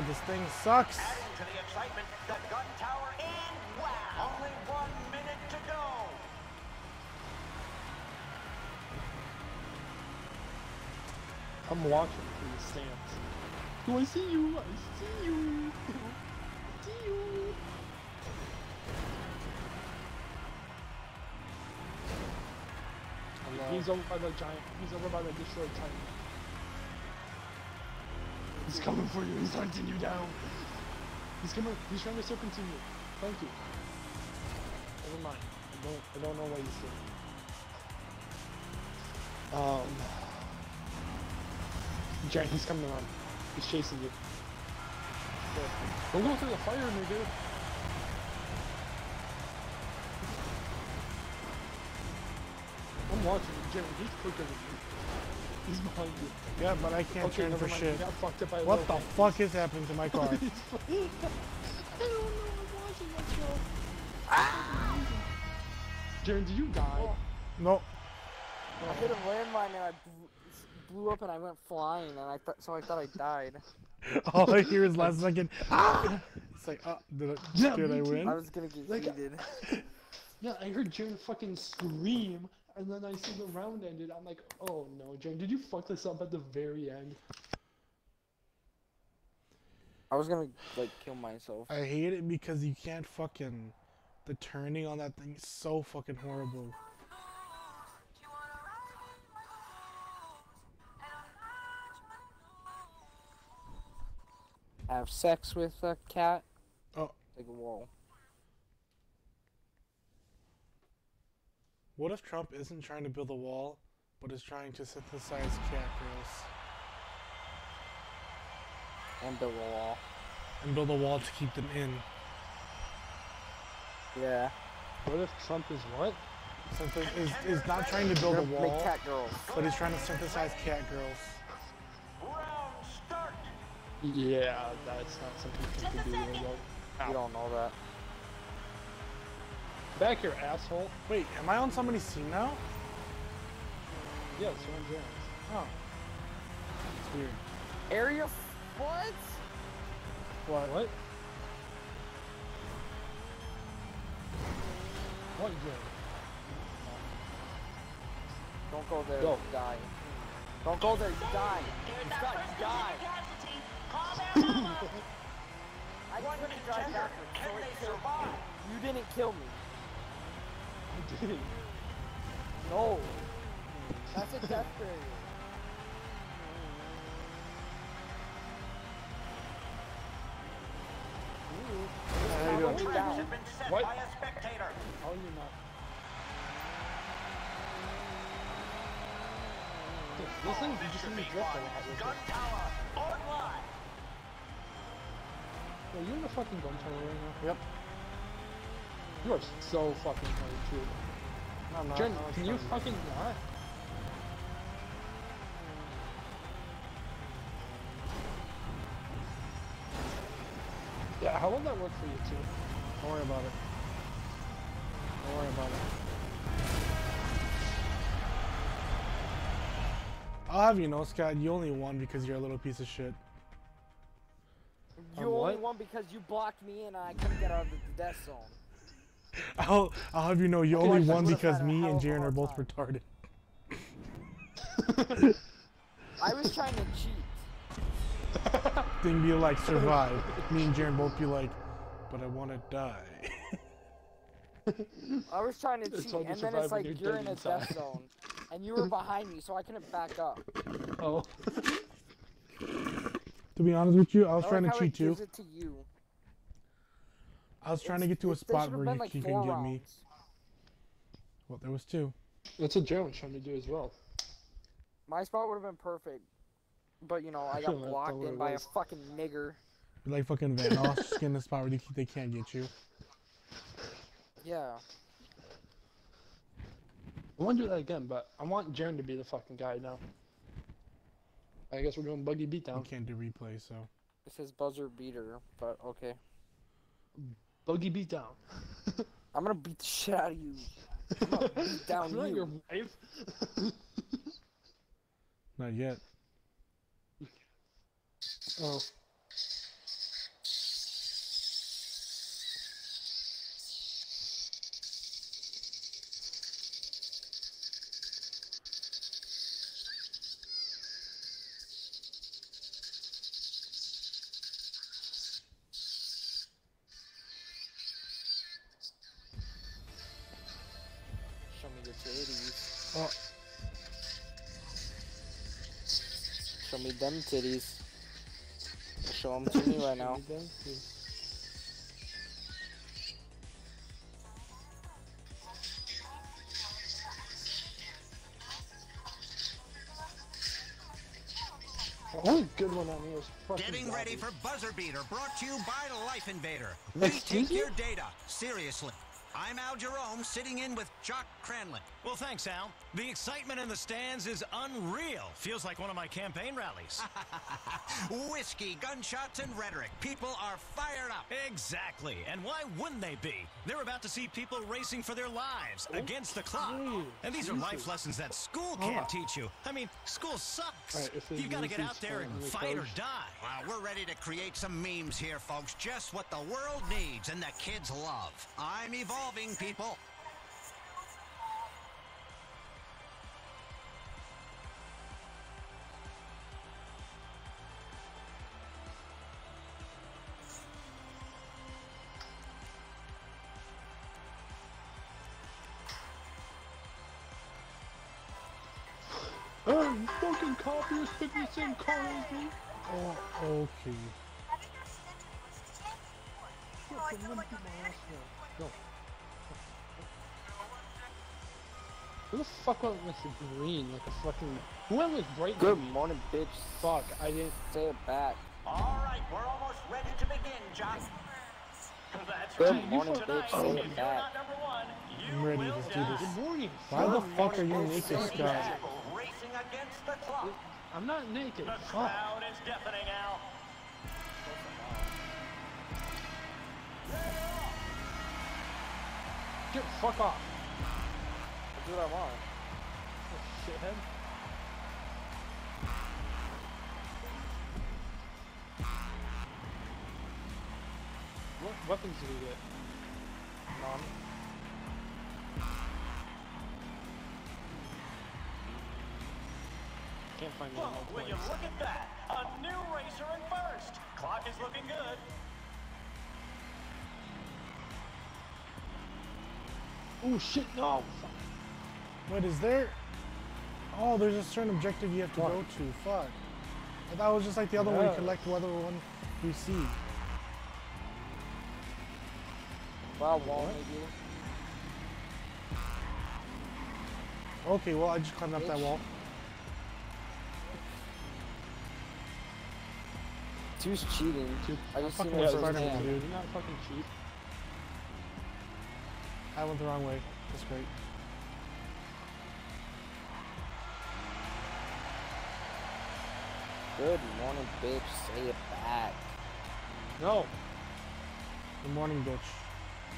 [SPEAKER 3] god, this thing sucks.
[SPEAKER 9] Adding to the excitement, the gun tower, and wow! Only one minute to go.
[SPEAKER 1] I'm watching from the stands. Do I see you? I see you. I see you. He's over by the giant. He's over by the destroyed titan. He's coming for you. He's hunting you down. He's coming. He's trying to serpentine you. Thank you. Never mind. I don't. I don't know what he's doing. Um. Giant. He's coming around. He's chasing you. Don't go through the fire, nigga. I'm watching you, Jerry. He's quicker than you. He's behind you.
[SPEAKER 3] Yeah, but I can't
[SPEAKER 1] Okay,
[SPEAKER 3] turn for
[SPEAKER 1] mind.
[SPEAKER 3] shit.
[SPEAKER 1] Got fucked up by
[SPEAKER 3] What the
[SPEAKER 1] thing.
[SPEAKER 3] fuck is happening to my car?
[SPEAKER 1] I don't know. I'm watching myself. Jaren, did you die?
[SPEAKER 3] nope.
[SPEAKER 2] I hit a landmine and I blew, blew up and I went flying and I thought so I thought I died.
[SPEAKER 3] All I hear is last second. Ah! It's like, uh, did I,
[SPEAKER 1] Yeah,
[SPEAKER 3] did I
[SPEAKER 1] too.
[SPEAKER 3] win?
[SPEAKER 2] I was gonna get
[SPEAKER 1] Like-
[SPEAKER 2] heated.
[SPEAKER 1] Yeah, I heard Jaren fucking scream, and then I see the round ended. I'm like, oh no, Jaren, did you fuck this up at the very end?
[SPEAKER 2] I was gonna like kill myself.
[SPEAKER 3] I hate it because you can't fucking. The turning on that thing is so fucking horrible.
[SPEAKER 2] Have sex with a cat.
[SPEAKER 3] Oh.
[SPEAKER 2] Like whoa.
[SPEAKER 3] What if Trump isn't trying to build a wall, but is trying to synthesize cat girls
[SPEAKER 2] And build a wall.
[SPEAKER 3] and build a wall to keep them in?
[SPEAKER 2] Yeah.
[SPEAKER 1] What if Trump is what?
[SPEAKER 3] Synth- is, is not trying to build a wall,
[SPEAKER 2] cat girls.
[SPEAKER 3] but he's trying to synthesize cat girls.
[SPEAKER 9] Round start.
[SPEAKER 1] Yeah, that's not something Trump can do. Well,
[SPEAKER 2] You don't know that.
[SPEAKER 1] Back here, asshole.
[SPEAKER 3] Wait, am I on somebody's team now?
[SPEAKER 1] Yes, you're on Jaren's.
[SPEAKER 3] Oh. It's weird.
[SPEAKER 2] Area. f- What?
[SPEAKER 3] What?
[SPEAKER 1] What? What, Jaren?
[SPEAKER 2] Don't go there.
[SPEAKER 1] Go.
[SPEAKER 2] You die. Don't go there. You die. You die. You die. I just couldn't drive backwards. So it
[SPEAKER 9] they
[SPEAKER 2] killed
[SPEAKER 9] survive?
[SPEAKER 2] me. You didn't kill me.
[SPEAKER 1] I did.
[SPEAKER 2] No. That's a death barrier.
[SPEAKER 3] How you doing?
[SPEAKER 2] Down.
[SPEAKER 9] been set
[SPEAKER 1] What?
[SPEAKER 9] by a spectator.
[SPEAKER 1] How are you not? This thing, you just need to drift a lot with
[SPEAKER 9] Gun
[SPEAKER 1] it.
[SPEAKER 9] tower online.
[SPEAKER 1] Well, you're in a fucking gun tower right now.
[SPEAKER 3] Yep.
[SPEAKER 1] You are so fucking hard too.
[SPEAKER 3] I'm not.
[SPEAKER 1] Jen,
[SPEAKER 3] I was
[SPEAKER 1] can you fucking not? Yeah, how will that work for you too?
[SPEAKER 3] Don't worry about it. Don't worry about it. I'll have you know, Scott, you only won because you're a little piece of shit.
[SPEAKER 2] You
[SPEAKER 1] Um,
[SPEAKER 2] only
[SPEAKER 1] what?
[SPEAKER 2] won because you blocked me and I couldn't get out of the death zone.
[SPEAKER 3] I'll, I'll have you know, you
[SPEAKER 2] Okay,
[SPEAKER 3] only won because me and
[SPEAKER 2] of
[SPEAKER 3] Jaren are both
[SPEAKER 2] time.
[SPEAKER 3] retarded.
[SPEAKER 2] I was trying to cheat.
[SPEAKER 3] Then be like, survive. me and Jaren both be like, but I want to die.
[SPEAKER 2] I was trying to cheat, and then it's like
[SPEAKER 1] you're
[SPEAKER 2] you're in
[SPEAKER 1] dead
[SPEAKER 2] a death
[SPEAKER 1] inside.
[SPEAKER 2] zone, and you were behind me, so I couldn't back up.
[SPEAKER 1] Oh.
[SPEAKER 3] to be honest with you, I was
[SPEAKER 2] I
[SPEAKER 3] trying
[SPEAKER 2] like
[SPEAKER 3] to
[SPEAKER 2] how it
[SPEAKER 3] cheat too.
[SPEAKER 2] gives it to you.
[SPEAKER 3] I was trying to get to a spot where you,
[SPEAKER 2] like
[SPEAKER 3] you can get me. Well, there was two.
[SPEAKER 1] That's what Jaren's trying to do as well.
[SPEAKER 2] My spot would have been perfect, but you know I got blocked in
[SPEAKER 1] it
[SPEAKER 2] by a fucking nigger.
[SPEAKER 3] Like fucking Vanoss, just get in the spot where they, they can't get you.
[SPEAKER 2] Yeah.
[SPEAKER 1] I want to do that again, but I want Jaren to be the fucking guy now. I guess we're doing buggy
[SPEAKER 3] You
[SPEAKER 1] beatdown.
[SPEAKER 3] can't do replay, so.
[SPEAKER 2] It says buzzer beater, but okay.
[SPEAKER 1] Buggy beatdown.
[SPEAKER 2] I'm gonna beat the shit out of you. I'm gonna beat down
[SPEAKER 1] I'm not
[SPEAKER 2] you.
[SPEAKER 1] your wife.
[SPEAKER 3] Not yet.
[SPEAKER 1] oh.
[SPEAKER 2] Them titties. Show them to me right now.
[SPEAKER 1] Only oh, good one on here is fucking
[SPEAKER 7] Getting ready for Buzzer Beater, brought to you by Lifeinvader. We take
[SPEAKER 1] you?
[SPEAKER 7] your data seriously. I'm Al Jerome, sitting in with Jock Cranley.
[SPEAKER 8] Well, thanks, Al. The excitement in the stands is unreal. Feels like one of my campaign rallies.
[SPEAKER 7] Whiskey, gunshots, and rhetoric. People are fired up.
[SPEAKER 8] exactly. And why wouldn't they be? They're about to see people racing for their lives against the clock.
[SPEAKER 1] Jeez,
[SPEAKER 8] And these are life lessons that school can't
[SPEAKER 1] Ah.
[SPEAKER 8] teach you. I mean, school sucks.
[SPEAKER 1] Alright,
[SPEAKER 8] You've got to get out there and
[SPEAKER 1] fucking
[SPEAKER 8] fight or die.
[SPEAKER 7] Well, we're ready to create some memes here, folks. Just what the world needs and the kids love. I'm evolving, people.
[SPEAKER 1] Hey, you fucking copiers pick the same car as me.
[SPEAKER 3] oh, okay.
[SPEAKER 1] Fucking run through my asshole. No. Who the fuck went with the green? Like a fucking. Who went with bright
[SPEAKER 2] Good
[SPEAKER 1] green?
[SPEAKER 2] morning, bitch.
[SPEAKER 1] Fuck, I didn't.
[SPEAKER 2] Say it back.
[SPEAKER 9] All right, we're almost ready to begin, Jock. That's
[SPEAKER 2] Good
[SPEAKER 9] right.
[SPEAKER 2] morning, bitch. Say
[SPEAKER 9] if
[SPEAKER 2] it back.
[SPEAKER 9] one,
[SPEAKER 3] I'm ready.
[SPEAKER 9] will
[SPEAKER 3] Let's do this.
[SPEAKER 1] Good morning.
[SPEAKER 3] Why the
[SPEAKER 1] son.
[SPEAKER 3] fuck are you
[SPEAKER 2] morning,
[SPEAKER 3] naked,
[SPEAKER 2] bitch.
[SPEAKER 3] Scott?
[SPEAKER 9] People racing against the clock.
[SPEAKER 1] I'm not naked.
[SPEAKER 9] The
[SPEAKER 1] Fuck.
[SPEAKER 9] crowd is deafening, Al.
[SPEAKER 1] Get fuck off.
[SPEAKER 2] I do what I want.
[SPEAKER 1] Shithead. What weapons do we get? Can't find any
[SPEAKER 9] Whoa, will you look at that? A new racer in first. Clock is looking good.
[SPEAKER 1] Oh shit, no!
[SPEAKER 3] What is there? Oh, there's a certain objective you have to
[SPEAKER 1] What?
[SPEAKER 3] go to. Fuck. I thought it was just like the other one. You
[SPEAKER 1] Yeah.
[SPEAKER 3] collect whatever one you see.
[SPEAKER 2] Wow, wall maybe.
[SPEAKER 3] Okay, well I just climbed up that wall.
[SPEAKER 2] Two's cheating.
[SPEAKER 1] Two-
[SPEAKER 2] I just seen
[SPEAKER 3] with
[SPEAKER 1] Yeah,
[SPEAKER 3] Spider-Man, dude.
[SPEAKER 1] You're not fucking cheap.
[SPEAKER 3] I went the wrong way. That's great.
[SPEAKER 2] Good morning, bitch. Say it back.
[SPEAKER 1] No!
[SPEAKER 3] Good morning, bitch.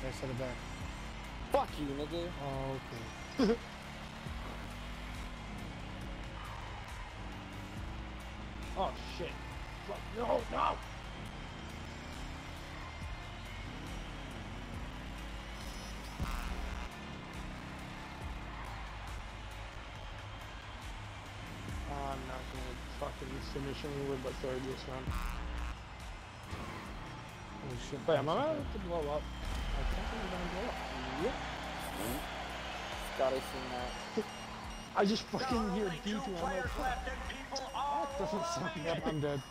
[SPEAKER 3] I said it back.
[SPEAKER 2] Fuck you, nigga.
[SPEAKER 3] Oh, okay.
[SPEAKER 1] Oh shit. Fuck, no, no! Oh, I'm not gonna fucking finish anywhere but third this round.
[SPEAKER 3] Holy shit.
[SPEAKER 1] Wait, am I about to blow up? I think I'm gonna blow up. Yep.
[SPEAKER 2] Gotta seen that.
[SPEAKER 1] I just fucking hear
[SPEAKER 9] Only two
[SPEAKER 1] beeping. I'm like,
[SPEAKER 9] players
[SPEAKER 1] fuck.
[SPEAKER 9] left and people are
[SPEAKER 1] That doesn't sound
[SPEAKER 9] rolling.
[SPEAKER 3] I'm dead.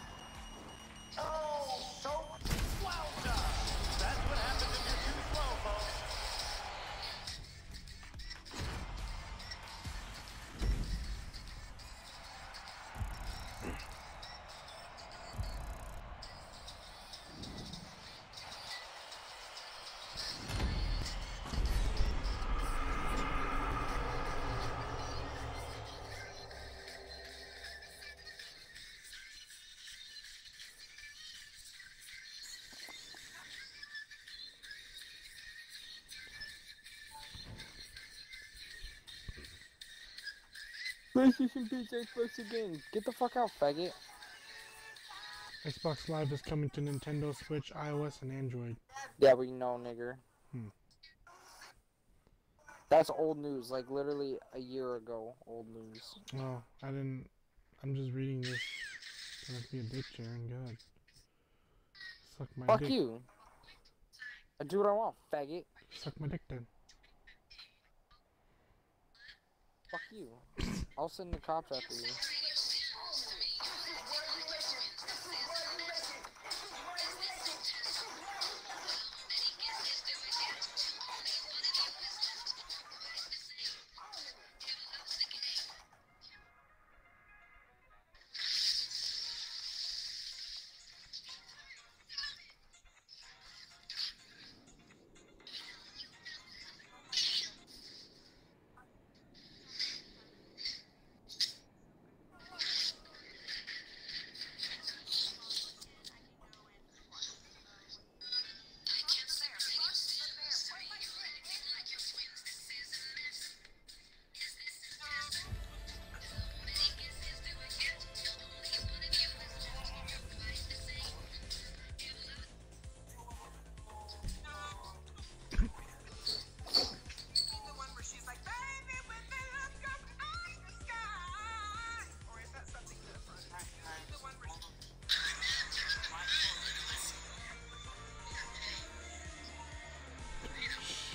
[SPEAKER 2] PlayStation beats Xbox again. Get the fuck out, faggot.
[SPEAKER 3] Xbox Live is coming to Nintendo Switch, iOS, and Android.
[SPEAKER 2] Yeah, we know, nigger.
[SPEAKER 3] Hmm.
[SPEAKER 2] That's old news, like literally a year ago. Old news.
[SPEAKER 3] Oh, I didn't. I'm just reading this. Gonna be a dick, Jaren. God. Suck my
[SPEAKER 2] Fuck
[SPEAKER 3] dick.
[SPEAKER 2] you. I do what I want, faggot.
[SPEAKER 3] Suck my dick then.
[SPEAKER 2] Fuck you. I'll send the cops after you.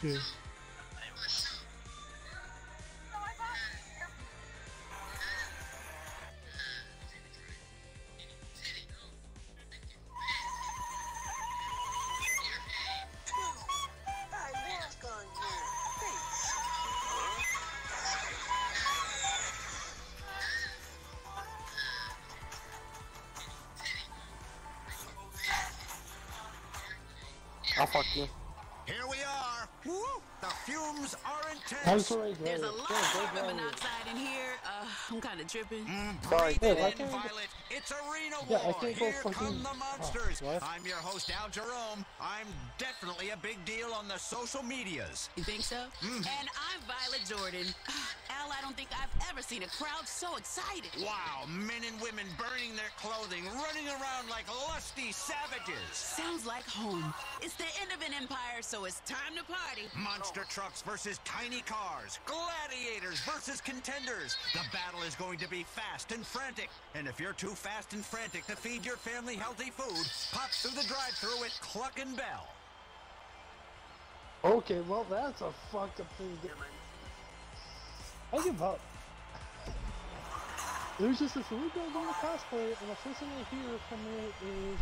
[SPEAKER 3] Shit.
[SPEAKER 2] I'll fuck you.
[SPEAKER 7] Here we are. Woo! The fumes are intense.
[SPEAKER 1] How's
[SPEAKER 10] There's a lot of
[SPEAKER 1] go,
[SPEAKER 10] carbon monoxide in here. Uh, I'm kind of tripping.
[SPEAKER 2] Sorry.
[SPEAKER 1] Hey, why can't I-
[SPEAKER 7] Violet. It's Arena
[SPEAKER 1] Yeah, I
[SPEAKER 7] War.
[SPEAKER 1] can't go
[SPEAKER 7] Here
[SPEAKER 1] fucking-
[SPEAKER 7] come the
[SPEAKER 1] oh,
[SPEAKER 7] monsters.
[SPEAKER 3] what?
[SPEAKER 7] I'm your host, Al Jerome. I'm definitely a big deal on the social medias.
[SPEAKER 10] You think so?
[SPEAKER 1] Mm.
[SPEAKER 10] And I'm Violet Jordan. I've seen a crowd so excited.
[SPEAKER 7] Wow, men and women burning their clothing, running around like lusty savages.
[SPEAKER 10] Sounds like home. It's the end of an empire, so it's time to party.
[SPEAKER 7] Monster trucks versus tiny cars. Gladiators versus contenders. The battle is going to be fast and frantic. And if you're too fast and frantic to feed your family healthy food, pop through the drive-through at Cluckin' Bell.
[SPEAKER 1] Okay, well that's a fucked up thing. to- I give up. There's just this little girl doing a cosplay, and the first thing I hear from her is,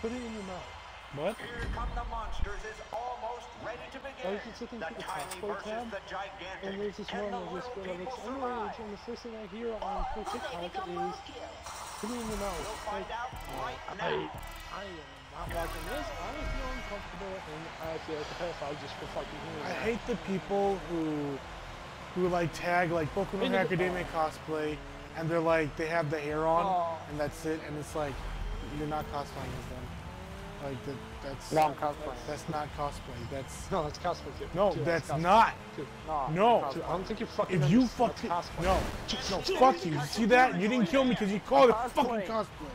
[SPEAKER 1] "Put it in your mouth."
[SPEAKER 3] What?
[SPEAKER 9] Here come the monsters is almost ready to
[SPEAKER 1] I
[SPEAKER 9] begin.
[SPEAKER 1] was just looking
[SPEAKER 9] The
[SPEAKER 1] through the
[SPEAKER 9] tiny
[SPEAKER 1] cosplay
[SPEAKER 9] versus
[SPEAKER 1] tab,
[SPEAKER 9] the gigantic.
[SPEAKER 1] and there's this one
[SPEAKER 9] the
[SPEAKER 1] of this
[SPEAKER 9] little
[SPEAKER 1] girl that's
[SPEAKER 9] people
[SPEAKER 1] underage,
[SPEAKER 9] survive?
[SPEAKER 1] and the first thing I hear on oh, her TikTok is, "Put it in your mouth."
[SPEAKER 9] We'll find
[SPEAKER 1] Like,
[SPEAKER 9] out right
[SPEAKER 1] I,
[SPEAKER 9] now.
[SPEAKER 1] I am not watching this. I feel uncomfortable, and I feel like a pedophile just for fucking hearing
[SPEAKER 3] I hate the people who who like tag like Boku no
[SPEAKER 1] In the-
[SPEAKER 3] Hero Academia cosplay and they're like they have the hair on
[SPEAKER 1] Oh.
[SPEAKER 3] and that's it and it's like you're not cosplaying as them. Like that that's
[SPEAKER 2] No, I'm cosplaying.
[SPEAKER 3] That's not cosplay. That's
[SPEAKER 1] No, that's cosplay too.
[SPEAKER 3] no,
[SPEAKER 1] Dude,
[SPEAKER 3] that's
[SPEAKER 1] cosplay.
[SPEAKER 3] not.
[SPEAKER 1] Dude,
[SPEAKER 2] No.
[SPEAKER 3] No.
[SPEAKER 1] dude, I don't think you fucking
[SPEAKER 3] If you
[SPEAKER 1] understand
[SPEAKER 3] fucking
[SPEAKER 1] that's cosplay.
[SPEAKER 3] no, no, fuck you. See that? You didn't kill me because you called it fucking
[SPEAKER 2] Cosplay.
[SPEAKER 3] cosplay.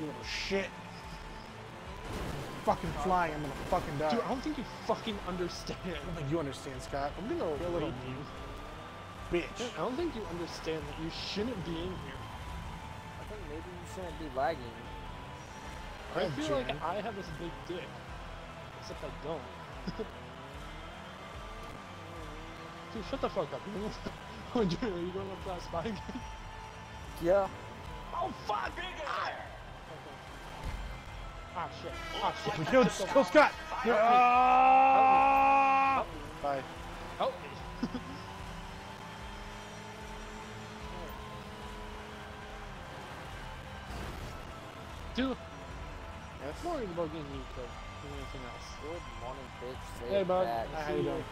[SPEAKER 3] You little shit. Fucking flying, I'm gonna fucking die.
[SPEAKER 1] Dude, I don't think you fucking understand.
[SPEAKER 3] I don't think you understand, Scott.
[SPEAKER 1] I'm gonna
[SPEAKER 3] You're a little
[SPEAKER 1] rape you.
[SPEAKER 3] Bitch.
[SPEAKER 1] I don't think you understand that you shouldn't be in here.
[SPEAKER 2] I think maybe you shouldn't be lagging.
[SPEAKER 1] I feel like I have this big dick. Except I don't. Dude, shut the fuck up. You know? Oh, Dude, are you going up to that spy again?
[SPEAKER 2] Yeah.
[SPEAKER 1] Oh, fuck! Ah, shit. Ah, shit.
[SPEAKER 3] We killed,
[SPEAKER 1] Shit,
[SPEAKER 3] kill Scott.
[SPEAKER 1] Help me.
[SPEAKER 3] Ah! Bye.
[SPEAKER 1] Help me. Dude,
[SPEAKER 3] Yes.
[SPEAKER 1] I'm worried about getting you killed than anything else.
[SPEAKER 2] Good morning, bitch.
[SPEAKER 1] Hey, bud.
[SPEAKER 3] Hi, how you doing?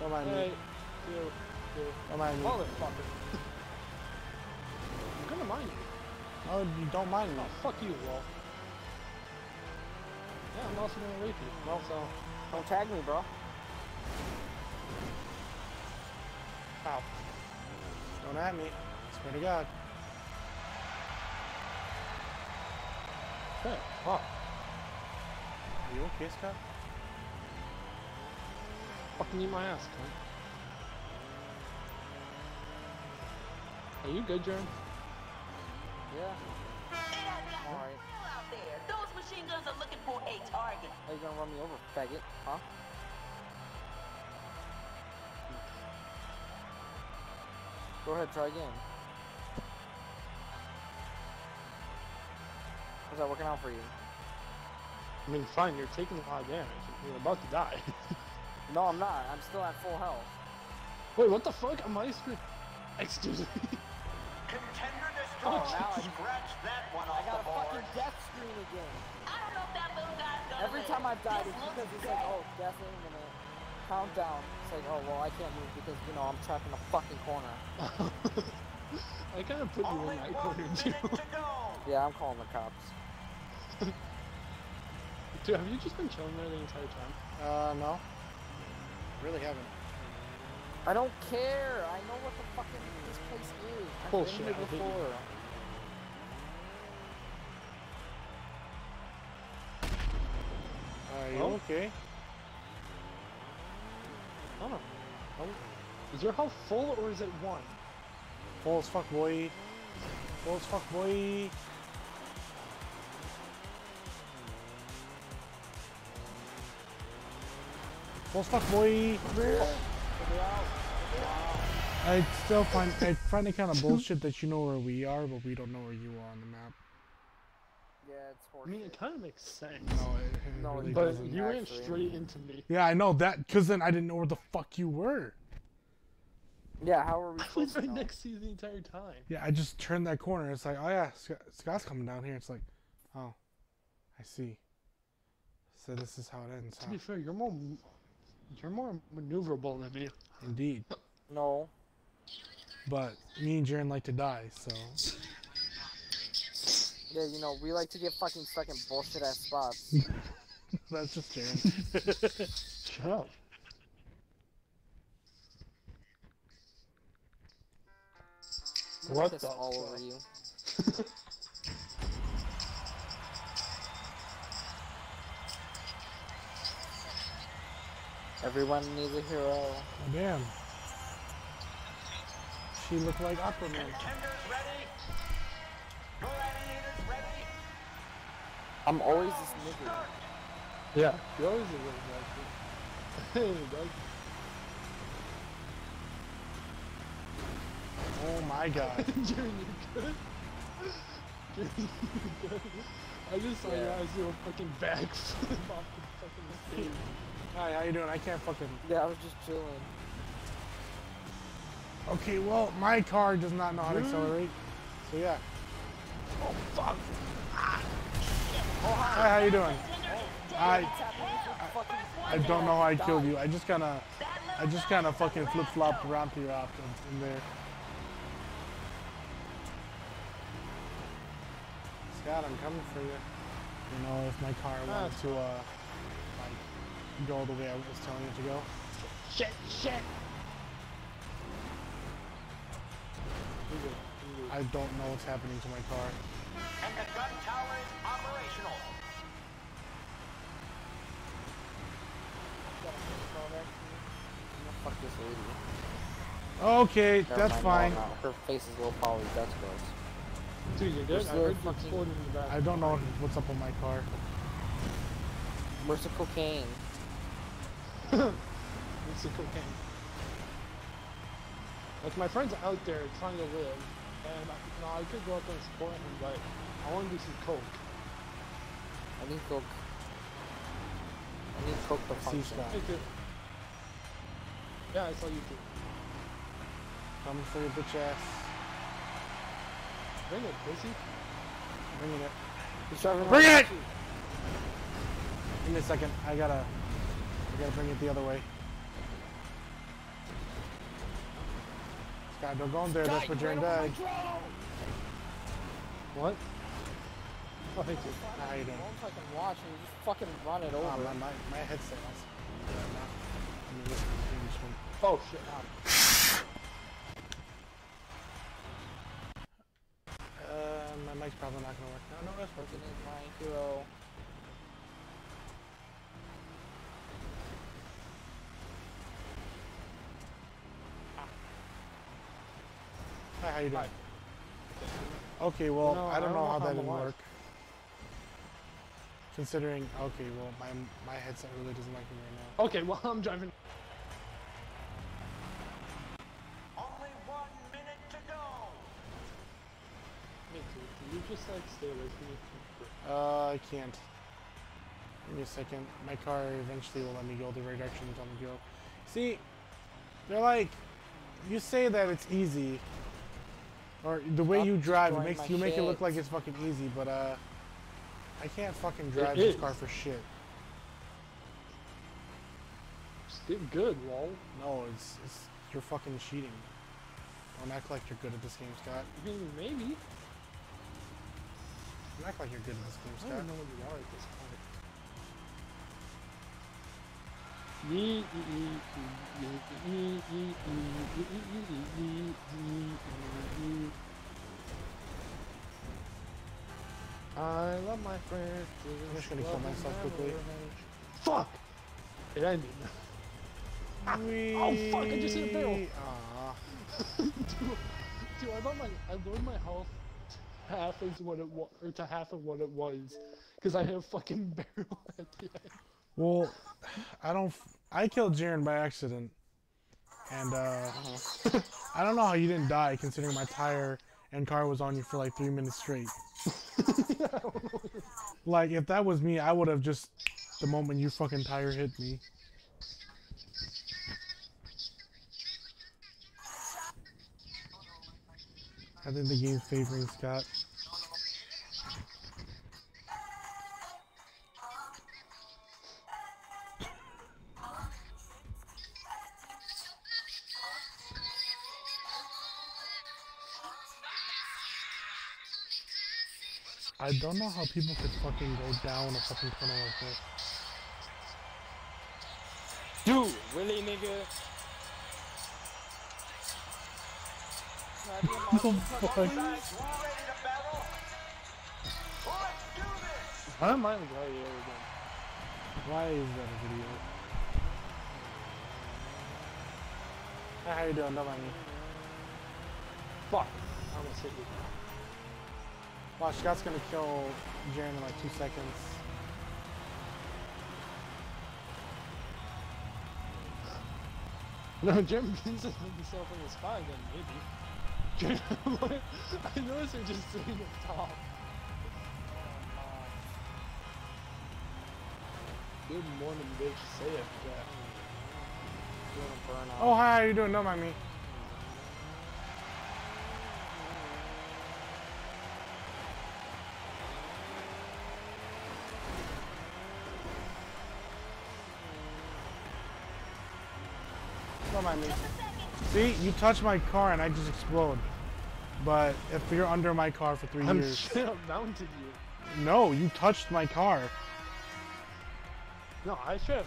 [SPEAKER 3] Don't mind
[SPEAKER 1] Hey,
[SPEAKER 3] me.
[SPEAKER 1] dude.
[SPEAKER 3] Don't mind me.
[SPEAKER 1] Motherfucker. I'm gonna mind you.
[SPEAKER 3] Oh, you don't mind me.
[SPEAKER 1] Oh, fuck you, Walt. Yeah, I'm also gonna rape you. Well, so.
[SPEAKER 2] Don't tag me, bro.
[SPEAKER 1] Ow.
[SPEAKER 3] Don't at me. Swear to God.
[SPEAKER 1] Hey, fuck.
[SPEAKER 3] Are you okay, Scott?
[SPEAKER 1] Fucking eat my ass, cunt. Are you good, Jaren?
[SPEAKER 2] Yeah.
[SPEAKER 11] Hey, that guy
[SPEAKER 2] Alright.
[SPEAKER 11] still out there. Those machine guns are looking for a target.
[SPEAKER 2] How you gonna run me over, faggot? Huh? Go ahead, try again. How's that working out for you?
[SPEAKER 1] I mean, fine, you're taking a lot of damage. You're about to die.
[SPEAKER 2] No, I'm not. I'm still at full health.
[SPEAKER 1] Wait, what the fuck? Am I screen? Excuse me.
[SPEAKER 9] Contender
[SPEAKER 1] Oh,
[SPEAKER 9] destroyed.
[SPEAKER 2] now I-
[SPEAKER 9] Scratch that one
[SPEAKER 2] I
[SPEAKER 9] off
[SPEAKER 2] got a
[SPEAKER 9] board.
[SPEAKER 2] fucking death screen again.
[SPEAKER 11] I don't know if that little guy's gonna
[SPEAKER 2] Every
[SPEAKER 11] live.
[SPEAKER 2] time I've died,
[SPEAKER 11] This
[SPEAKER 2] it's
[SPEAKER 11] looks
[SPEAKER 2] because it's like,
[SPEAKER 11] great.
[SPEAKER 2] oh, death imminent. Countdown. It's like, oh, well, I can't move because, you know, I'm trapped in a fucking corner.
[SPEAKER 1] I kind of put you
[SPEAKER 9] Only
[SPEAKER 1] in that corner too.
[SPEAKER 9] to.
[SPEAKER 2] Yeah, I'm calling the cops.
[SPEAKER 1] Dude, have you just been chilling there the entire time?
[SPEAKER 3] Uh, no. Really haven't.
[SPEAKER 2] I don't care. I know what the fucking this place is. I've
[SPEAKER 1] Bullshit,
[SPEAKER 2] been here
[SPEAKER 1] I hate you.
[SPEAKER 2] before.
[SPEAKER 3] Are you
[SPEAKER 1] Oh.
[SPEAKER 3] okay?
[SPEAKER 1] I. Oh, Is your health full or is it one?
[SPEAKER 3] Full as fuck, boy. Full as fuck, boy. Full as fuck, boy. I still find I find it kind of bullshit that you know where we are, but we don't know where you are on the map.
[SPEAKER 2] Yeah, it's
[SPEAKER 1] I mean, it kind of makes sense.
[SPEAKER 3] No, it, it
[SPEAKER 2] No,
[SPEAKER 3] really
[SPEAKER 1] but
[SPEAKER 3] doesn't.
[SPEAKER 1] you ran straight into me.
[SPEAKER 3] Yeah, I know that, cause then I didn't know where the fuck you were.
[SPEAKER 2] Yeah, how are we
[SPEAKER 1] I was right next to you the entire time.
[SPEAKER 3] Yeah, I just turned that corner. It's like, oh yeah, Scott, Scott's coming down here. It's like, oh, I see. So this is how it ends,
[SPEAKER 1] To
[SPEAKER 3] huh?
[SPEAKER 1] be fair, you're more you're more maneuverable than me.
[SPEAKER 3] Indeed.
[SPEAKER 2] No.
[SPEAKER 3] But me and Jaren like to die, so
[SPEAKER 2] Yeah, you know, we like to get fucking stuck in bullshit ass spots.
[SPEAKER 3] that's just Jaren.
[SPEAKER 1] Shut up. What
[SPEAKER 2] Piss
[SPEAKER 1] the
[SPEAKER 2] all
[SPEAKER 1] fuck?
[SPEAKER 2] over you. Everyone needs a hero.
[SPEAKER 3] Damn. She looked like Aquaman.
[SPEAKER 9] Contenders ready. Gladiators ready.
[SPEAKER 2] I'm always this nigga.
[SPEAKER 1] Yeah, you always do that. Hey,
[SPEAKER 3] Oh my god.
[SPEAKER 1] Jerry, you good? Jerry, you good? I just saw your
[SPEAKER 2] Yeah.
[SPEAKER 1] eyes do a fucking backflip off the fucking stage.
[SPEAKER 3] Hi, how you doing? I can't fucking.
[SPEAKER 2] Yeah, I was just chilling.
[SPEAKER 3] Okay, well, my car does not know how to
[SPEAKER 1] Really?
[SPEAKER 3] accelerate. So yeah.
[SPEAKER 1] Oh fuck!
[SPEAKER 3] Ah, Hi, how you doing? I
[SPEAKER 2] Fucking
[SPEAKER 3] I don't know how I killed you. I just kind of I just kind of fucking flip flopped around to your off in, in there. Scott, I'm coming for you. You know, if my car wanted to uh like go the way I was telling it to go.
[SPEAKER 1] Shit! Shit! You're good. You're good.
[SPEAKER 3] I don't know what's happening to my car.
[SPEAKER 9] And the gun tower is operational.
[SPEAKER 2] Fuck this lady.
[SPEAKER 3] Okay,
[SPEAKER 2] Never
[SPEAKER 3] that's fine.
[SPEAKER 2] no, no. Her face is low poly. That's gross.
[SPEAKER 1] Dude, you're good. I heard you
[SPEAKER 2] fucking-
[SPEAKER 1] exploded in the back.
[SPEAKER 3] I don't know what's up with my car.
[SPEAKER 2] Where's the cocaine?
[SPEAKER 1] It's the cocaine. Like my friend's out there trying to live, and I, no, I could go up there and support him, but I want to do some coke.
[SPEAKER 2] I need coke. I need coke to function.
[SPEAKER 3] Scott.
[SPEAKER 1] Hey, dude. Yeah, I saw you too.
[SPEAKER 3] Coming for your bitch ass.
[SPEAKER 1] Bring it, pussy.
[SPEAKER 3] Bringing it.
[SPEAKER 2] He's driving
[SPEAKER 3] Bring it! Give me a second. I gotta, I gotta bring it the other way. Scott, don't go in there. That's Jaren died.
[SPEAKER 1] What? Oh, thank you.
[SPEAKER 3] How you doing?
[SPEAKER 2] Don't fucking watch and just fucking run it
[SPEAKER 3] Oh,
[SPEAKER 2] over.
[SPEAKER 3] my, my, my headset. was- Yeah, not. Let me listen to this one.
[SPEAKER 1] Oh
[SPEAKER 3] Uh, my mic's probably not gonna work. No, no, that's working.
[SPEAKER 2] my hero.
[SPEAKER 3] Hi, how you doing? Okay, well,
[SPEAKER 1] No,
[SPEAKER 3] I don't know how that
[SPEAKER 1] I'm
[SPEAKER 3] didn't work. Considering, okay, well, my my headset really doesn't like me right now.
[SPEAKER 1] Okay, well I'm driving. Like stay away from?
[SPEAKER 3] Uh, I can't. Give me a second. My car eventually will let me go the right direction it's on the go. See, they're like, you say that it's easy, or the way
[SPEAKER 2] Stop
[SPEAKER 3] you drive, it makes you make it look like it's fucking easy, but uh, I can't fucking drive this car for shit.
[SPEAKER 1] Just get good, lol.
[SPEAKER 3] No, it's, it's you're fucking cheating. Don't act like you're good at this game, Scott.
[SPEAKER 1] Maybe.
[SPEAKER 3] You act like you're good at this game, Scott.
[SPEAKER 1] I don't know where you are at this point. I love my friends.
[SPEAKER 3] I'm just gonna kill myself quickly.
[SPEAKER 1] Fuck! It ended. We... Oh fuck! I just hit a barrel. Dude, dude, I love my. I lowered my health half as what it was, or to half of what it was, because I had a fucking barrel at the end.
[SPEAKER 3] Well, I don't. f- I killed Jaren by accident, and uh, I don't know how you didn't die, considering my tire and car was on you for like three minutes straight. Like if that was me, I would have just the moment you fucking tire hit me. I think the game's favoring Scott. I don't know how people could fucking go down a fucking tunnel like this.
[SPEAKER 2] Dude, really, nigga? Can I
[SPEAKER 3] The fuck?
[SPEAKER 2] operator?
[SPEAKER 9] Guys, we're ready to battle. Let's do this.
[SPEAKER 1] I don't mind Gladiator again.
[SPEAKER 3] Why is that a video? Hey, how you doing? Don't mind me.
[SPEAKER 1] Fuck! I almost hit you.
[SPEAKER 3] Watch, Scott's gonna kill Jaren in like two seconds.
[SPEAKER 1] No, Jim Vince is himself in the spot again, maybe. Jim, I noticed they're just sitting up top. Oh, Good morning, bitch. Say it, Jack.
[SPEAKER 2] Doing a burnout.
[SPEAKER 3] Oh, hi, how you doing? Don't mind me. Me. See, you touch my car and I just explode. But if you're under my car for 3
[SPEAKER 1] I'm
[SPEAKER 3] years,
[SPEAKER 1] up mounted you.
[SPEAKER 3] no, you touched my car.
[SPEAKER 1] No, I should have.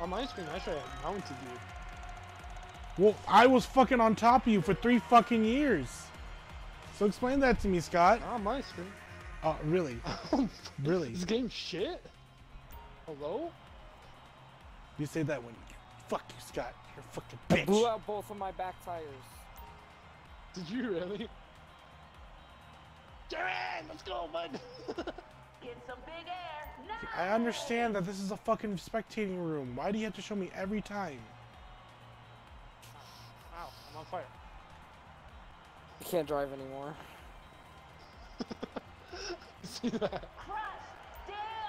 [SPEAKER 1] On my screen, I should have mounted you.
[SPEAKER 3] Well, I was fucking on top of you for three fucking years. So explain that to me, Scott.
[SPEAKER 1] Not on my screen.
[SPEAKER 3] Uh, oh, really? Really?
[SPEAKER 1] This game shit? Hello?
[SPEAKER 3] You say that when fuck you, Scott. You're a fucking
[SPEAKER 2] I
[SPEAKER 3] bitch.
[SPEAKER 2] blew out both of my back tires.
[SPEAKER 1] Did you really? Jaren, let's go, bud.
[SPEAKER 11] Get some big air. Now.
[SPEAKER 3] I understand that this is a fucking spectating room. Why do you have to show me every time?
[SPEAKER 1] Ow, I'm on fire.
[SPEAKER 2] I can't drive anymore.
[SPEAKER 1] See that?
[SPEAKER 11] Crush.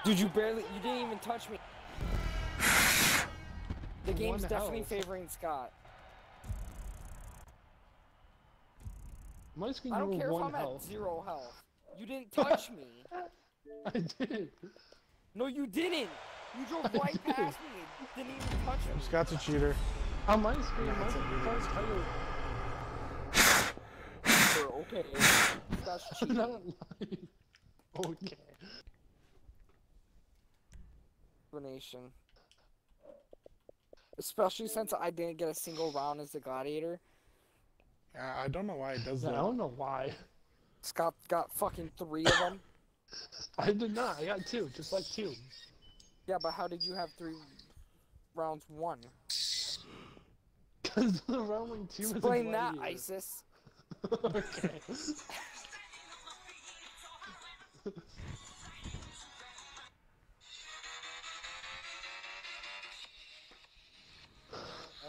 [SPEAKER 2] Dude, you barely, you didn't even touch me. The game's
[SPEAKER 1] One
[SPEAKER 2] definitely
[SPEAKER 1] health.
[SPEAKER 2] favoring Scott.
[SPEAKER 1] My screen,
[SPEAKER 2] I don't
[SPEAKER 1] were
[SPEAKER 2] care if I'm
[SPEAKER 1] health.
[SPEAKER 2] at zero health. You didn't touch me.
[SPEAKER 1] I did.
[SPEAKER 2] No, you didn't. You drove
[SPEAKER 1] I
[SPEAKER 2] right
[SPEAKER 1] did.
[SPEAKER 2] past me. and Didn't even touch me.
[SPEAKER 3] Scott's a cheater.
[SPEAKER 1] On my screen,
[SPEAKER 3] No,
[SPEAKER 1] my
[SPEAKER 3] it's a video.
[SPEAKER 1] front tire.
[SPEAKER 2] Sure, okay. That's
[SPEAKER 1] I'm
[SPEAKER 2] cheating.
[SPEAKER 1] not lying. Okay.
[SPEAKER 2] explanation. Especially since I didn't get a single round as the gladiator.
[SPEAKER 3] I I don't know why it does
[SPEAKER 1] I don't know why.
[SPEAKER 2] Scott got fucking three of them.
[SPEAKER 1] I did not. I got two, just like two.
[SPEAKER 2] Yeah, but how did you have three rounds one?
[SPEAKER 1] Because the round one two was a
[SPEAKER 2] Explain that. ISIS.
[SPEAKER 1] okay.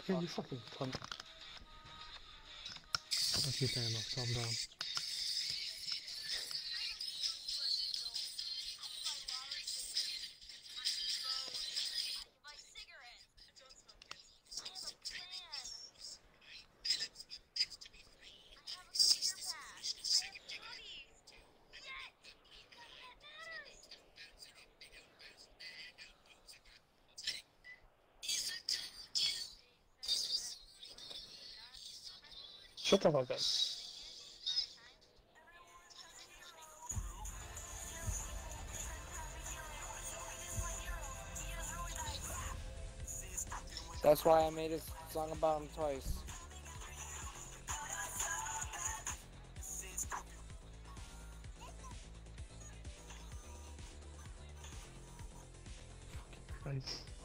[SPEAKER 1] you fucking cunt.
[SPEAKER 3] Okay, Thanos, calm down.
[SPEAKER 1] Shut the fuck.
[SPEAKER 2] That's why I made a song about him twice.
[SPEAKER 1] Christ.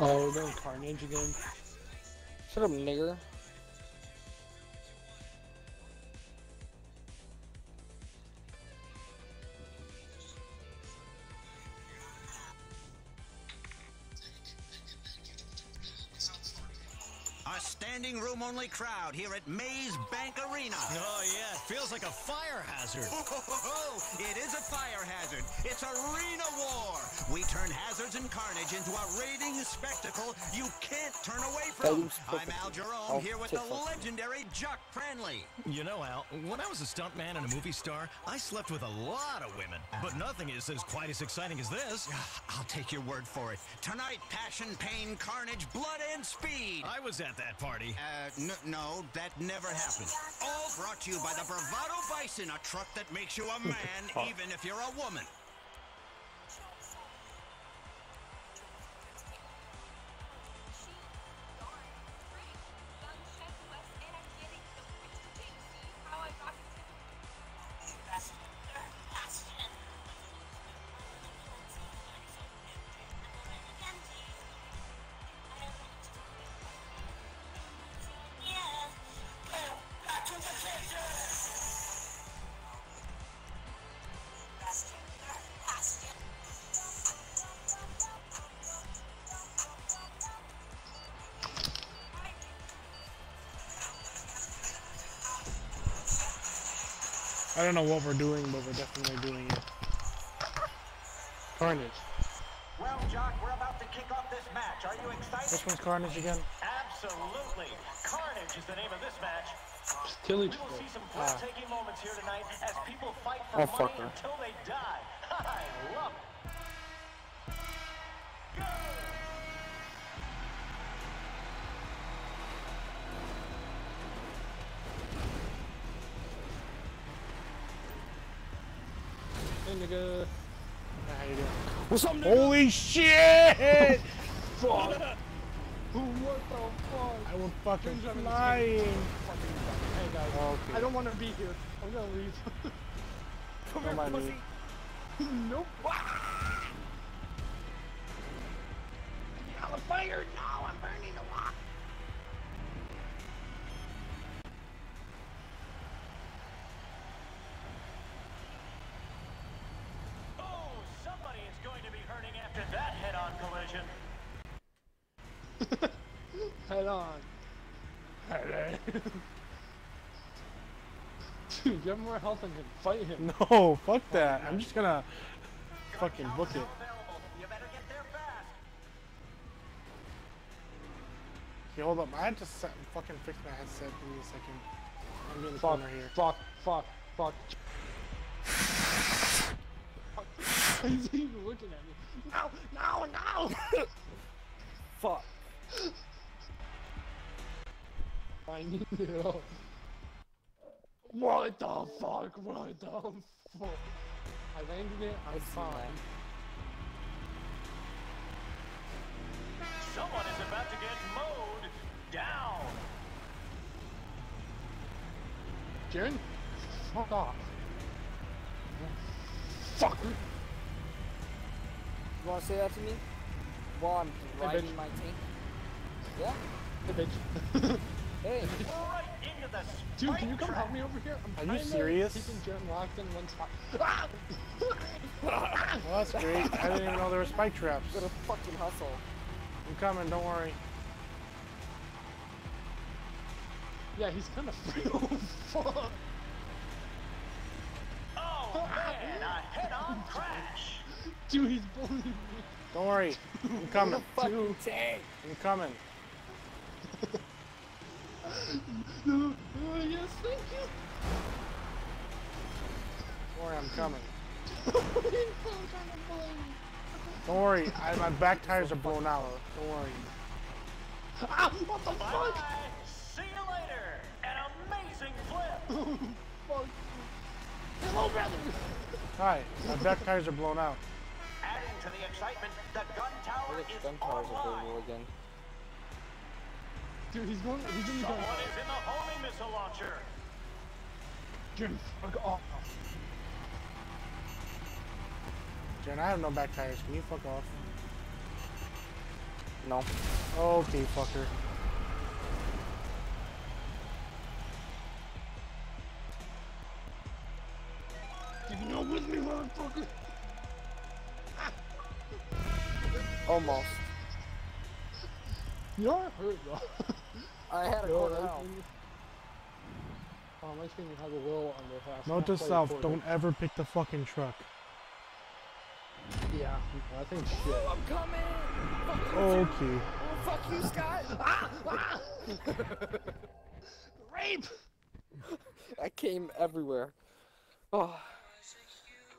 [SPEAKER 1] Oh, then Carnage again.
[SPEAKER 2] Shut up, nigger.
[SPEAKER 7] Standing only crowd here at Maze Bank Arena.
[SPEAKER 8] Oh, yeah, it feels like a fire hazard.
[SPEAKER 7] Oh, it is a fire hazard. It's Arena War. We turn hazards and carnage into a rating spectacle you can't turn away from. I'm Al Jerome here with the legendary Jock Cranley.
[SPEAKER 8] You know, Al, when I was a stuntman and a movie star, I slept with a lot of women. But nothing is as quite as exciting as this.
[SPEAKER 7] I'll take your word for it. Tonight, passion, pain, carnage, blood, and speed.
[SPEAKER 8] I was at that party.
[SPEAKER 7] Uh, n- no, that never happened. All brought to you by the Bravado Bison, a truck that makes you a man oh. even if you're a woman.
[SPEAKER 3] I don't know what we're doing, but we're definitely doing it.
[SPEAKER 1] Carnage.
[SPEAKER 9] Well, Jock, we're about to kick off this match. Are you excited?
[SPEAKER 3] Which one's Carnage again?
[SPEAKER 9] Absolutely. Carnage is the name of this match.
[SPEAKER 1] Kill
[SPEAKER 9] We
[SPEAKER 1] each
[SPEAKER 9] will
[SPEAKER 1] other.
[SPEAKER 9] see some
[SPEAKER 3] Ah.
[SPEAKER 9] moments here tonight as people fight for
[SPEAKER 2] Oh,
[SPEAKER 9] money
[SPEAKER 2] fuck her.
[SPEAKER 9] until they die.
[SPEAKER 1] Nigga.
[SPEAKER 3] How you doing?
[SPEAKER 2] What's up, nigga?
[SPEAKER 3] Holy shit!
[SPEAKER 1] Fuck. what the fuck?
[SPEAKER 3] I was fucking
[SPEAKER 1] Things haven't
[SPEAKER 3] flying.
[SPEAKER 1] Hey guys, oh,
[SPEAKER 3] Okay.
[SPEAKER 1] I don't want to be here. I'm gonna leave. Come
[SPEAKER 3] Don't mind me.
[SPEAKER 1] pussy. nope. I'm fired. No, on. On. Dude, you have more health and can fight him.
[SPEAKER 3] No, fuck that. I'm just gonna fucking book it.
[SPEAKER 9] Available. You better get there fast.
[SPEAKER 3] Okay, hold up. I had to set, fucking fix my headset. Give me a second. I'm in the
[SPEAKER 1] Fuck,
[SPEAKER 3] corner here.
[SPEAKER 1] fuck, fuck, fuck. He's even looking at me. No, no, no!
[SPEAKER 2] Fuck.
[SPEAKER 1] I need it all. What the fuck? What the fuck? I landed it, I'm fine.
[SPEAKER 2] that.
[SPEAKER 9] Someone is about to get mowed down.
[SPEAKER 1] Jaren? Fuck off. Fuck!
[SPEAKER 2] You wanna say that to me? While I'm riding
[SPEAKER 1] bitch.
[SPEAKER 2] my tank? Yeah?
[SPEAKER 1] Hey, bitch.
[SPEAKER 2] Hey.
[SPEAKER 9] Right into the
[SPEAKER 1] Dude, can you come help me over here? I'm
[SPEAKER 3] Are you
[SPEAKER 1] kinda
[SPEAKER 3] serious?
[SPEAKER 1] Keeping Jaren locked in one spot. Ah!
[SPEAKER 3] Well, that's great. I didn't even know there were spike traps.
[SPEAKER 2] Gotta fucking hustle.
[SPEAKER 3] I'm coming. Don't worry.
[SPEAKER 1] yeah, he's kind of free. Oh, fuck.
[SPEAKER 9] Oh man, a head-on crash.
[SPEAKER 1] Dude, he's bullying me.
[SPEAKER 3] Don't worry. I'm coming.
[SPEAKER 2] Fucking tank.
[SPEAKER 3] I'm coming.
[SPEAKER 1] No, oh, yes, thank you.
[SPEAKER 3] Don't worry, I'm coming.
[SPEAKER 1] He's so trying to blow me.
[SPEAKER 3] Don't worry, I, my back tires are blown out. Don't worry.
[SPEAKER 1] Ah, what the
[SPEAKER 9] Bye
[SPEAKER 1] fuck?
[SPEAKER 9] bye. See you later. An amazing flip.
[SPEAKER 1] Fuck. Hello, brother.
[SPEAKER 3] Hi, my back tires are blown out.
[SPEAKER 9] Adding to the excitement, the gun tower is
[SPEAKER 2] gun towers
[SPEAKER 9] online.
[SPEAKER 2] available again.
[SPEAKER 1] Dude, he's going. He's in the gun.
[SPEAKER 9] Someone is in the homing missile launcher.
[SPEAKER 1] Jim, fuck off.
[SPEAKER 3] Jen, I have no back tires. Can you fuck off?
[SPEAKER 2] No.
[SPEAKER 3] Oh, okay, fucker.
[SPEAKER 1] Keep no with me, motherfucker.
[SPEAKER 2] Almost.
[SPEAKER 1] You are hurt, though.
[SPEAKER 2] I had a quarter
[SPEAKER 1] that
[SPEAKER 2] health.
[SPEAKER 1] thing- Oh, my screen has a little under half.
[SPEAKER 3] Note to self, don't ever pick the fucking truck.
[SPEAKER 1] Yeah, I think shit.
[SPEAKER 2] I'm coming!
[SPEAKER 3] Okay.
[SPEAKER 2] Oh, fuck you, Scott!
[SPEAKER 1] Ah! Rape!
[SPEAKER 2] I came everywhere. Oh.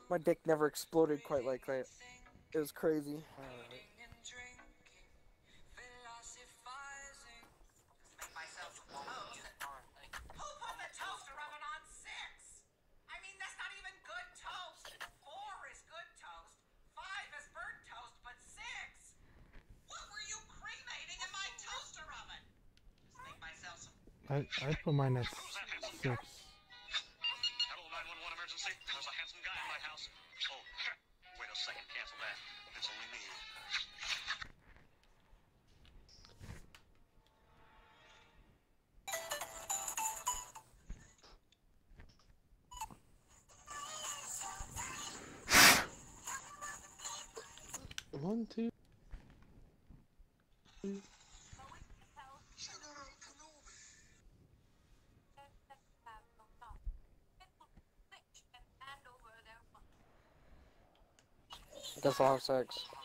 [SPEAKER 2] My dick never exploded quite like that. It was crazy.
[SPEAKER 12] I,
[SPEAKER 3] I put mine at six.
[SPEAKER 2] Fallout sex.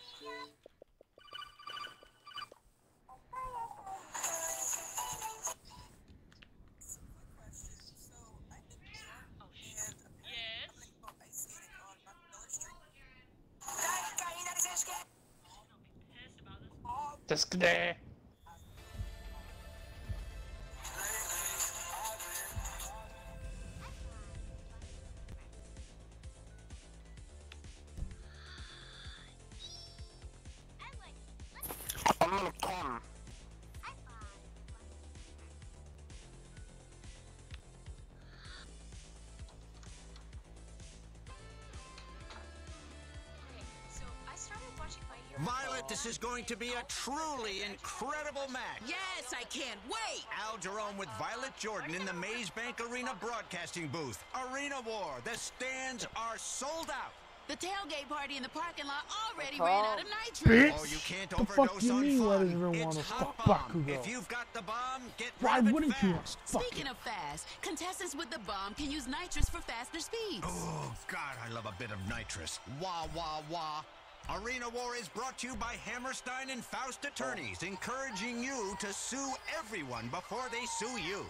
[SPEAKER 7] This is going to be a truly incredible match.
[SPEAKER 10] Yes, I can't wait.
[SPEAKER 7] Al Jerome with Violet Jordan in the Maze Bank Arena broadcasting booth. Arena War. The stands are sold out.
[SPEAKER 10] The tailgate party in the parking lot already
[SPEAKER 7] Oh.
[SPEAKER 10] ran out of nitrous.
[SPEAKER 3] Bitch!
[SPEAKER 7] Oh, you can't
[SPEAKER 3] the
[SPEAKER 7] overdose
[SPEAKER 3] fuck you
[SPEAKER 7] on
[SPEAKER 3] mean? Why
[SPEAKER 7] fun.
[SPEAKER 3] does everyone want to
[SPEAKER 7] It's
[SPEAKER 3] fuck
[SPEAKER 7] hot bomb.
[SPEAKER 3] Bakugo?
[SPEAKER 7] If you've got the bomb, get
[SPEAKER 3] Why
[SPEAKER 7] rid of
[SPEAKER 3] wouldn't you
[SPEAKER 7] fast.
[SPEAKER 3] fuck
[SPEAKER 10] Speaking of fast, contestants with the bomb can use nitrous for faster speeds.
[SPEAKER 7] Oh, God, I love a bit of nitrous. Wah, wah, wah. Arena War is brought to you by Hammerstein and Faust Attorneys, oh. encouraging you to sue everyone before they sue you.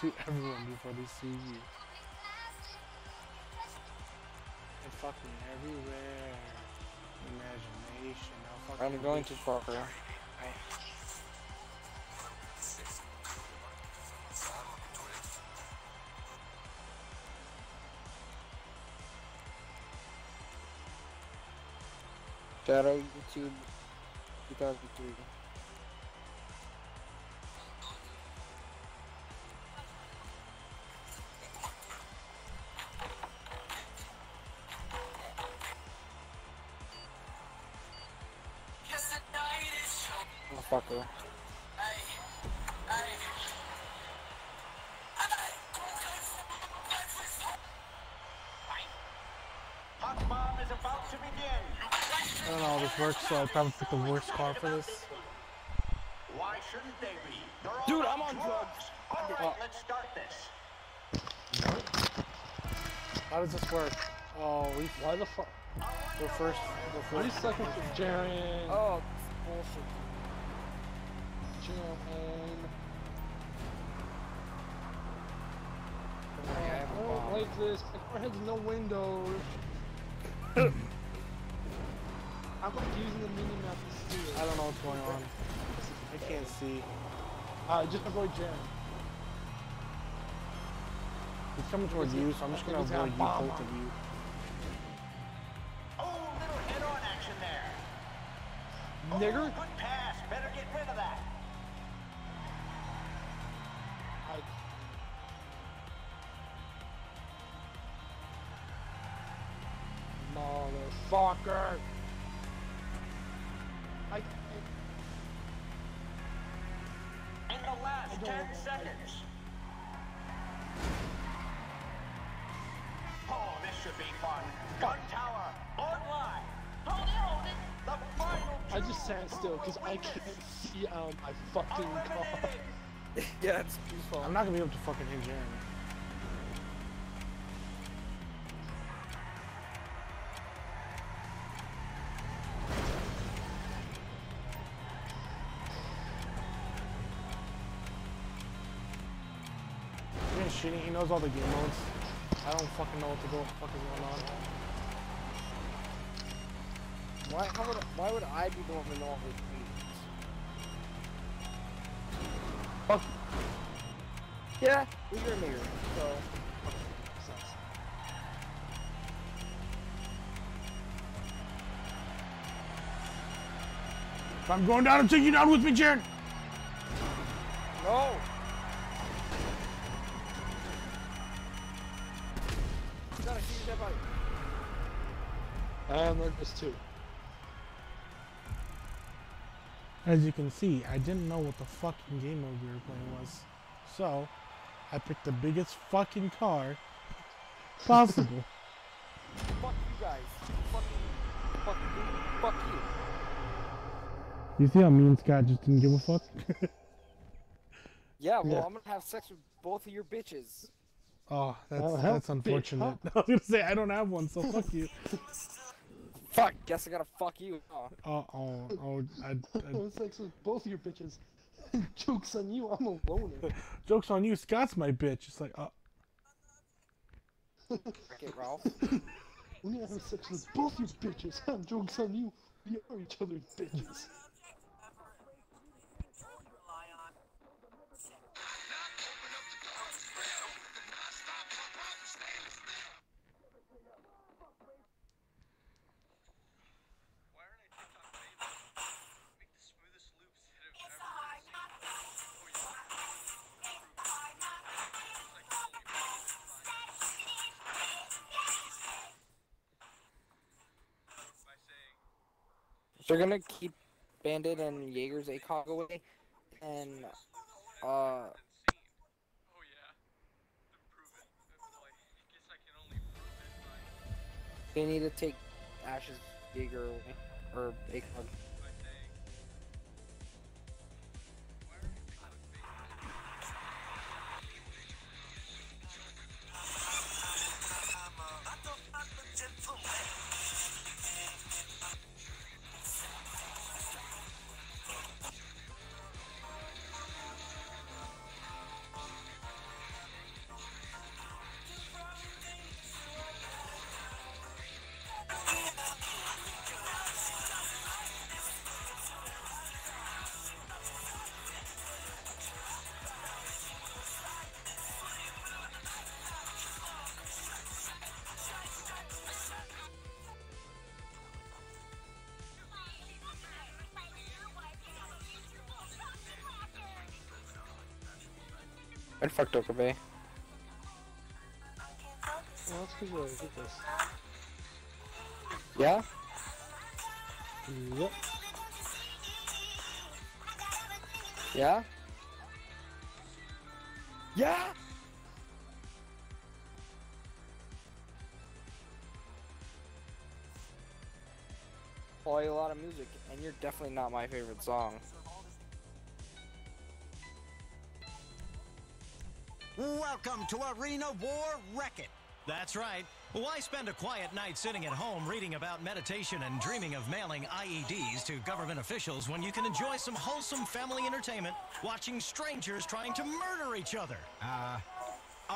[SPEAKER 3] Sue everyone before they sue you. They're fucking everywhere. Imagination. I'll fucking
[SPEAKER 2] I'm going
[SPEAKER 3] bitch.
[SPEAKER 2] to Shadow YouTube 2003.
[SPEAKER 3] Works, so I probably picked the worst car for this.
[SPEAKER 9] Why shouldn't they be? They're
[SPEAKER 2] Dude, I'm on
[SPEAKER 9] drugs. All right, uh, let's start this.
[SPEAKER 3] How does this work? Oh, we
[SPEAKER 1] Why the fuck?
[SPEAKER 3] we're first. We're
[SPEAKER 1] Three
[SPEAKER 3] first.
[SPEAKER 1] seconds for Jaren.
[SPEAKER 2] Oh, bullshit.
[SPEAKER 1] Jaren.
[SPEAKER 2] worry, I have
[SPEAKER 1] I
[SPEAKER 2] a
[SPEAKER 1] don't like this. My car has no windows. I'm like using the mini map to see it.
[SPEAKER 3] I don't know what's going on. I can't see.
[SPEAKER 1] Uh, just avoid jam.
[SPEAKER 3] He's coming towards you, so I'm just gonna
[SPEAKER 1] He's got a
[SPEAKER 3] avoid you,
[SPEAKER 1] bomb
[SPEAKER 3] both of you.
[SPEAKER 9] Oh, little head-on action there.
[SPEAKER 1] Nigger?
[SPEAKER 9] Oh, good pass. Better get rid of that.
[SPEAKER 1] I... Motherfucker!
[SPEAKER 9] Seconds. Oh, this should be fun. Gun tower, online. Hold it, hold it. The final
[SPEAKER 1] I just sat still because I can't see out my fucking car.
[SPEAKER 2] yeah, it's peaceful.
[SPEAKER 3] I'm not gonna be able to fucking hit Jeremy. He knows all the game modes. I don't fucking know what the go- fuck is going on.
[SPEAKER 2] Why? How would? Why would I be the one to know all these things?
[SPEAKER 1] Fuck.
[SPEAKER 2] Yeah, you're a nigger. So.
[SPEAKER 3] If I'm going down, I'm taking you down with me, Jaren.
[SPEAKER 1] And two.
[SPEAKER 3] As you can see, I didn't know what the fucking game mode we were playing was. So, I picked the biggest fucking car possible.
[SPEAKER 2] Fuck you guys. Fuck you. Fuck you. Fuck you.
[SPEAKER 3] you see how me and Scott just didn't give a fuck?
[SPEAKER 2] Yeah, well,
[SPEAKER 3] Yeah.
[SPEAKER 2] I'm gonna have sex with both of your bitches.
[SPEAKER 3] oh, that's,
[SPEAKER 1] Oh, hell,
[SPEAKER 3] that's
[SPEAKER 1] bitch,
[SPEAKER 3] unfortunate.
[SPEAKER 1] huh?
[SPEAKER 3] I was gonna say, I don't have one, so fuck you.
[SPEAKER 2] Fuck. Guess I gotta fuck you. Huh?
[SPEAKER 3] Oh, oh, oh, I,
[SPEAKER 1] I was sex with both your bitches. Joke's on you, I'm a loner.
[SPEAKER 3] joke's on you, Scott's my bitch. It's like, uh,
[SPEAKER 2] Okay, Ralph.
[SPEAKER 1] When you have sex with both your bitches, joke's on you. We are each other's bitches.
[SPEAKER 2] They're gonna keep Bandit and Jaeger's ACOG away, and uh. They need to take Ash's Jaeger away, or ACOG. Fuck Doka Bay.
[SPEAKER 1] Well, you're ridiculous.
[SPEAKER 2] Yeah?
[SPEAKER 1] Yep.
[SPEAKER 2] Yeah? Yeah? Play a lot of music, and you're definitely not my favorite song.
[SPEAKER 7] Welcome to Arena War Wreck It.
[SPEAKER 8] That's right. Why spend a quiet night sitting at home reading about meditation and dreaming of mailing IEDs to government officials when you can enjoy some wholesome family entertainment watching strangers trying to murder each other? Uh,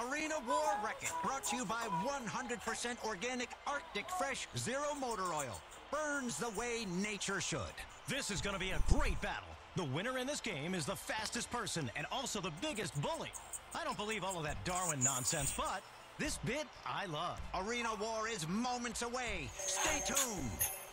[SPEAKER 7] Arena War Wreck-It, brought to you by 100% organic Arctic Fresh Zero Motor Oil. Burns the way nature should.
[SPEAKER 8] This is going to be a great battle. The winner in this game is the fastest person and also the biggest bully. I don't believe all of that Darwin nonsense, but this bit I love.
[SPEAKER 7] Arena War is moments away. Stay tuned.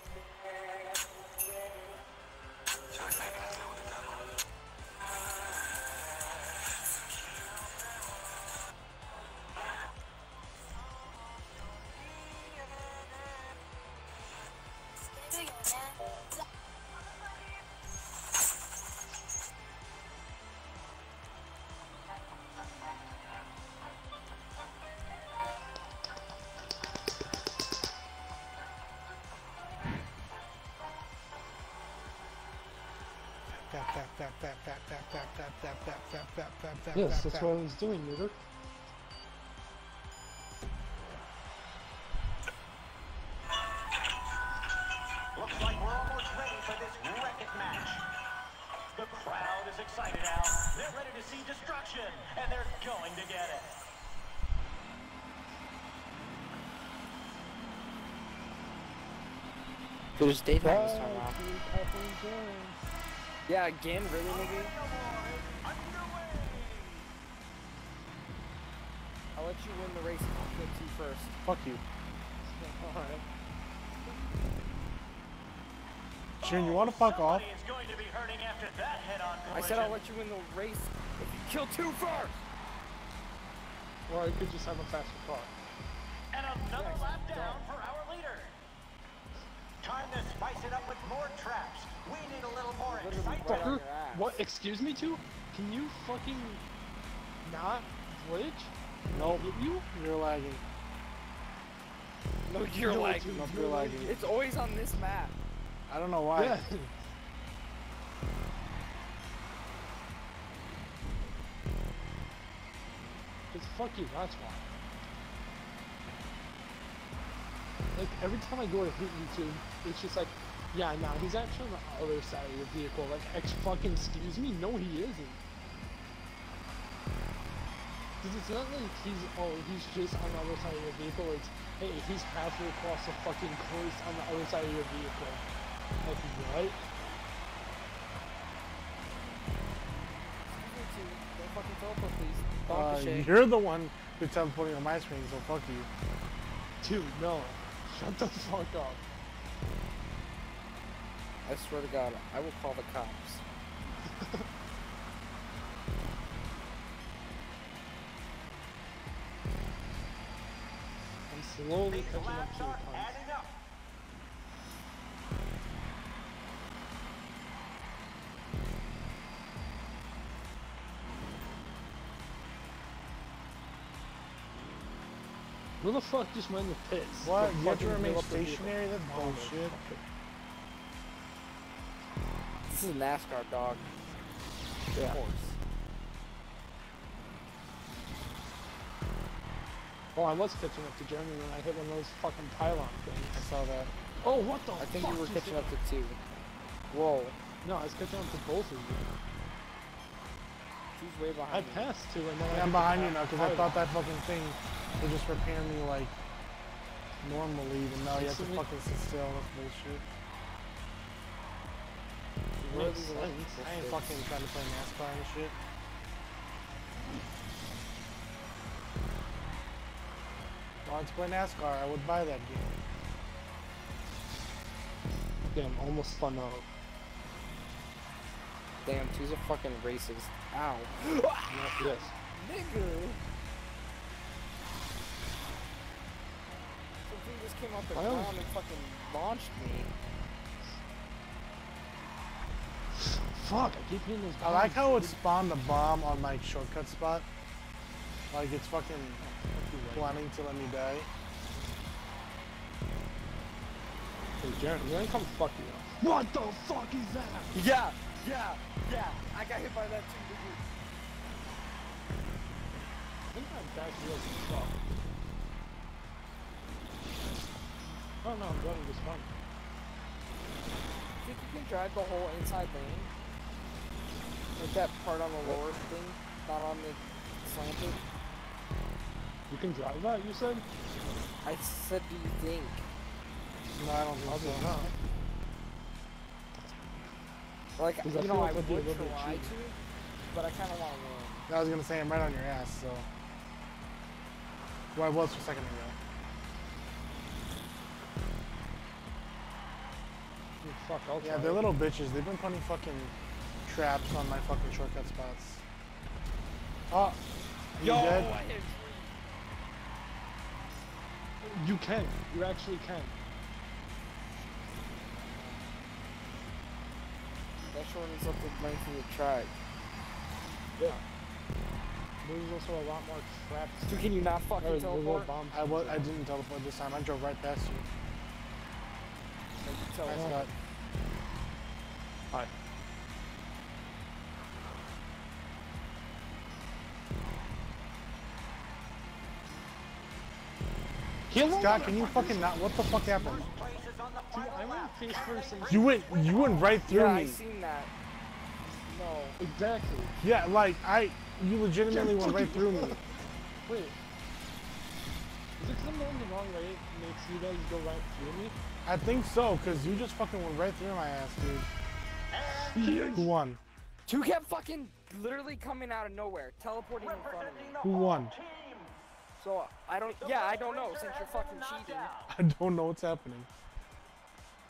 [SPEAKER 1] Yes, that's what I was doing, nigger.
[SPEAKER 9] Looks like we're almost ready for this Wreck-It match. The crowd is excited now. They're ready to see destruction, and they're going to get it.
[SPEAKER 2] There's daytime this time off. Yeah, again, really, nigga? I'll let you win the race if you kill two first.
[SPEAKER 3] Fuck you.
[SPEAKER 2] Alright.
[SPEAKER 3] Shin, you wanna fuck off?
[SPEAKER 9] Somebody is going to be hurting after that head-on
[SPEAKER 2] I said I'll let you win the race if you kill two first!
[SPEAKER 1] Or I could just have a faster car.
[SPEAKER 9] And another lap down for our leader. Time to spice it up with more traps.
[SPEAKER 1] Fucker, what? Excuse me, too? Can you fucking not glitch?
[SPEAKER 3] Nope.
[SPEAKER 1] Hit you?
[SPEAKER 3] You're lagging.
[SPEAKER 2] No, you're
[SPEAKER 1] No,
[SPEAKER 2] lagging.
[SPEAKER 1] dude,
[SPEAKER 3] you're lagging.
[SPEAKER 2] It's always on this map.
[SPEAKER 3] I don't know why.
[SPEAKER 1] Yeah. It's fuck you, that's why. Like, every time I go to hit you two, it's just like, yeah, nah, he's actually on the other side of your vehicle. Like, ex fucking excuse me? No, he isn't. Because it's not like he's, oh, he's just on the other side of your vehicle. It's, hey, he's halfway across the fucking course on the other side of your vehicle. Like, what?
[SPEAKER 2] Don't fucking teleport, please.
[SPEAKER 3] Uh,
[SPEAKER 2] Bonk
[SPEAKER 3] you're the one who's teleporting on my screen, so fuck you.
[SPEAKER 1] Dude, no. Shut the fuck up.
[SPEAKER 2] I swear to God, I will call the cops.
[SPEAKER 1] I'm slowly
[SPEAKER 9] These
[SPEAKER 1] catching up to your
[SPEAKER 9] are
[SPEAKER 1] puns.
[SPEAKER 9] adding up.
[SPEAKER 1] Who the fuck just went in the pits?
[SPEAKER 3] What? You have to remain
[SPEAKER 1] fill up the vehicle?
[SPEAKER 3] stationary? That's oh, bullshit.
[SPEAKER 2] This is a NASCAR dog.
[SPEAKER 1] Yeah.
[SPEAKER 2] Horse.
[SPEAKER 1] Oh, I was catching up to Jeremy when I hit one of those fucking pylon things.
[SPEAKER 3] I saw that.
[SPEAKER 1] Oh, what the fuck?
[SPEAKER 2] I think
[SPEAKER 1] fuck
[SPEAKER 2] you were catching up to two. Whoa.
[SPEAKER 1] No, I was catching up to both of you.
[SPEAKER 2] She's way
[SPEAKER 1] I
[SPEAKER 2] behind me.
[SPEAKER 1] passed two and then I
[SPEAKER 3] Yeah,
[SPEAKER 1] hit
[SPEAKER 3] I'm behind you now because I thought that fucking thing would just repair me like normally, but now you have to fucking sit still. That's bullshit.
[SPEAKER 1] Makes sense.
[SPEAKER 3] I ain't fucking trying to play NASCAR and shit. Wanted to play NASCAR, I would buy that game.
[SPEAKER 1] Damn, almost spun out.
[SPEAKER 2] Damn, two's a fucking racist. Ow.
[SPEAKER 1] yes.
[SPEAKER 2] Nigga. Something just came off the
[SPEAKER 1] I
[SPEAKER 2] ground and fucking launched me.
[SPEAKER 1] Fuck, I keep hitting those
[SPEAKER 3] I like how it
[SPEAKER 1] dude.
[SPEAKER 3] spawned the bomb on my shortcut spot. Like it's fucking planning to let me die.
[SPEAKER 1] Hey, Jeremy, you ain't come fuck you up. What the fuck is that?
[SPEAKER 2] Yeah, yeah, yeah. I got hit by that too, nigga.
[SPEAKER 1] I think my back wheels suck. Oh no, I'm running this fun.
[SPEAKER 2] Think you can drive the whole inside lane? Like that part on the lower thing, not on the slanted?
[SPEAKER 1] You can drive that, you said?
[SPEAKER 2] I said, do you think?
[SPEAKER 3] No, I don't think so.
[SPEAKER 1] not.
[SPEAKER 2] Like, you know,
[SPEAKER 1] like
[SPEAKER 2] I
[SPEAKER 1] that'd be a little bit
[SPEAKER 2] try to, but I kind of want to win.
[SPEAKER 3] I was gonna say I'm right on your ass, so. Well, I was for a second ago.
[SPEAKER 1] You Fuck, I'll
[SPEAKER 3] Yeah, they're
[SPEAKER 1] it.
[SPEAKER 3] little bitches. They've been putting fucking traps on my fucking shortcut spots. Oh, you
[SPEAKER 2] Yo,
[SPEAKER 3] dead?
[SPEAKER 1] You can. You actually can.
[SPEAKER 2] That shortens up the length of the track.
[SPEAKER 1] Yeah. There's also a lot more traps.
[SPEAKER 2] Dude, can you not fucking
[SPEAKER 1] There's
[SPEAKER 2] teleport?
[SPEAKER 1] bombs.
[SPEAKER 3] I was. I didn't teleport this time. I drove right past you.
[SPEAKER 2] Like, you
[SPEAKER 3] Nice
[SPEAKER 2] teleport.
[SPEAKER 3] cut.
[SPEAKER 1] Hi.
[SPEAKER 3] Scott, can you fucking not? What the fuck happened?
[SPEAKER 1] Dude, I went face first
[SPEAKER 3] You went. You went right through
[SPEAKER 2] Yeah,
[SPEAKER 3] me.
[SPEAKER 2] I seen that. No.
[SPEAKER 1] Exactly.
[SPEAKER 3] Yeah, like I. You legitimately went right through me.
[SPEAKER 1] Wait. Is it because I'm going the wrong way it makes you guys go right through me?
[SPEAKER 3] I think so, cause you just fucking went right through my ass, dude. Who won?
[SPEAKER 2] Two kept fucking literally coming out of nowhere, teleporting in front of me.
[SPEAKER 3] Who won?
[SPEAKER 2] So I don't. Yeah, I don't know. Since you're fucking cheating,
[SPEAKER 3] I don't know what's happening.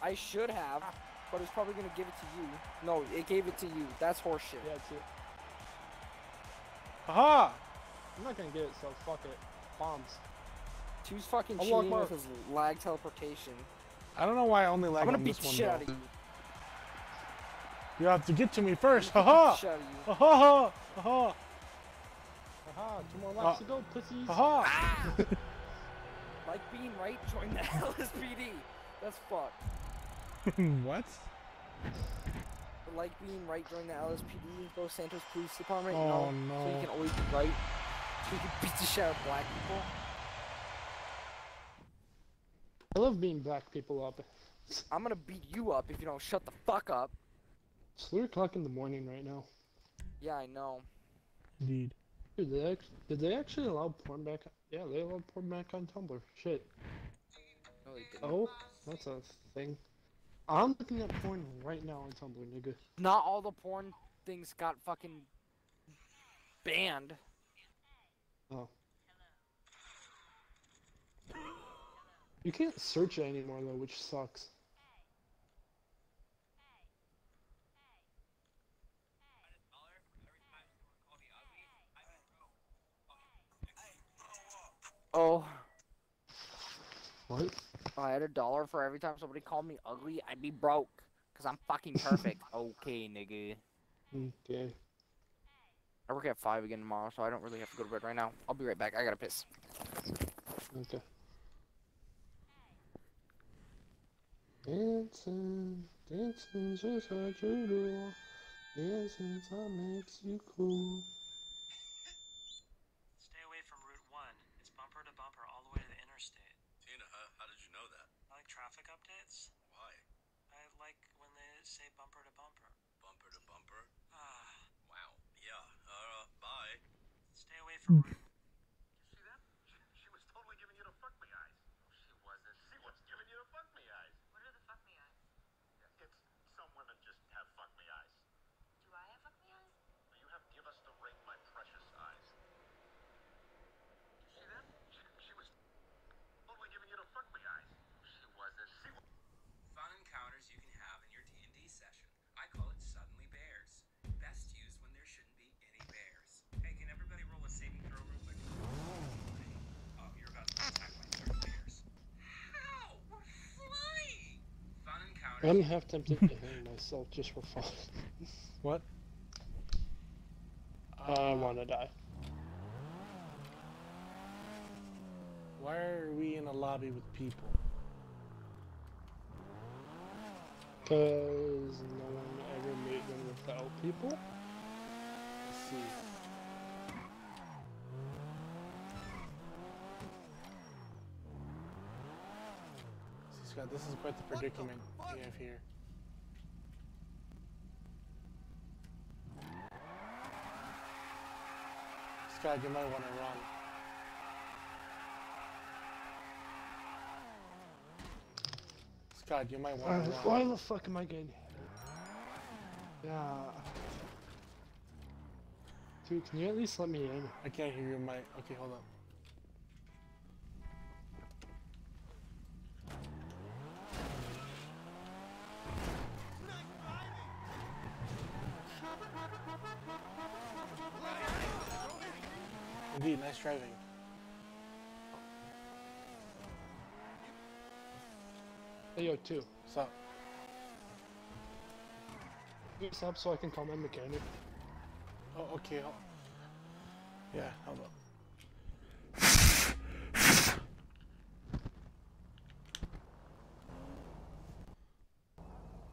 [SPEAKER 2] I should have, but it's probably gonna give it to you. No, it gave it to you. That's horseshit.
[SPEAKER 1] Yeah, it's it.
[SPEAKER 3] Aha!
[SPEAKER 1] I'm not gonna get it, so fuck it. Bombs.
[SPEAKER 2] Two's fucking
[SPEAKER 1] I'll
[SPEAKER 2] cheating with his lag teleportation.
[SPEAKER 3] I don't know why I only lag
[SPEAKER 2] I'm gonna beat
[SPEAKER 3] this
[SPEAKER 2] shit out of you.
[SPEAKER 3] You have to get to me first.
[SPEAKER 2] I'm gonna
[SPEAKER 3] Haha!
[SPEAKER 2] Beat the shit out of you.
[SPEAKER 3] Ha ha ha!
[SPEAKER 1] Aha, two more laps
[SPEAKER 3] Uh,
[SPEAKER 1] to go, pussies.
[SPEAKER 3] Ha
[SPEAKER 2] Ah! like being right, join the LSPD. That's fucked.
[SPEAKER 3] what?
[SPEAKER 2] But like being right, join the LSPD, Los Santos Police Department. you
[SPEAKER 3] Oh,
[SPEAKER 2] know, So you can always be right. So you can beat the shit out of black people.
[SPEAKER 1] I love beating black people up.
[SPEAKER 2] I'm gonna beat you up if you don't shut the fuck up.
[SPEAKER 1] It's 3 o'clock in the morning right now.
[SPEAKER 2] Yeah, I know.
[SPEAKER 3] Indeed.
[SPEAKER 1] Dude, they act- did they actually allow porn back? Yeah, they allowed porn back on Tumblr. Shit.
[SPEAKER 2] No, they didn't.
[SPEAKER 1] Oh, that's a thing. I'm looking at porn right now on Tumblr, nigga.
[SPEAKER 2] Not all the porn things got fucking banned.
[SPEAKER 1] Oh. You can't search it anymore though, which sucks.
[SPEAKER 2] Oh,
[SPEAKER 1] What?
[SPEAKER 2] if I had a dollar for every time somebody called me ugly, I'd be broke. Cause I'm fucking perfect. okay, nigga.
[SPEAKER 1] Okay.
[SPEAKER 2] I work at five again tomorrow, so I don't really have to go to bed right now. I'll be right back. I gotta piss.
[SPEAKER 1] Okay. Dancing, dancing just like you do. Dancing that makes you cool.
[SPEAKER 13] Stay away from Route 1. It's bumper to bumper all the way to the interstate.
[SPEAKER 14] Tina, how, how did you know that?
[SPEAKER 13] I like traffic updates.
[SPEAKER 14] Why?
[SPEAKER 13] I like when they say bumper to bumper.
[SPEAKER 14] Bumper to bumper?
[SPEAKER 13] Ah,
[SPEAKER 14] Wow. Yeah. Uh, bye.
[SPEAKER 13] Stay away from Route
[SPEAKER 9] See that? She, she was totally giving you the fuck me eyes. She wasn't. She was giving you the fuck me eyes.
[SPEAKER 15] What are the fuck me eyes?
[SPEAKER 9] It's some women just have fuck me eyes.
[SPEAKER 15] Do I have fuck me eyes?
[SPEAKER 9] You have give us the ring, my precious eyes. See that? She, she was totally giving you the fuck me eyes. She wasn't. She was.
[SPEAKER 16] Fun encounters you can have in your D&D session. I call it Suddenly Bears. Best used when there shouldn't be any bears.
[SPEAKER 13] Hey, can everybody roll a saving throw real quick? Oh, you're about to be attacked by three bears.
[SPEAKER 16] How? We're flying! Fun encounters.
[SPEAKER 1] I'm half tempted to hang myself just for fun.
[SPEAKER 3] What?
[SPEAKER 1] I uh, wanna die.
[SPEAKER 3] Why are we in a lobby with people?
[SPEAKER 1] Cause no one ever made them without people.
[SPEAKER 3] Let's see. Scott, this is quite the predicament the we have here. Scott, you might want to run. Scott, you might want right, to run.
[SPEAKER 1] Why the fuck am I getting hit? Yeah. Dude, can you at least let me in?
[SPEAKER 3] I can't hear you, Mike. Okay, hold up. Indeed, nice driving.
[SPEAKER 1] Hey, yo, two.
[SPEAKER 3] What's up?
[SPEAKER 1] What's up so I can call my mechanic?
[SPEAKER 3] Oh, okay. Hold yeah, hold up.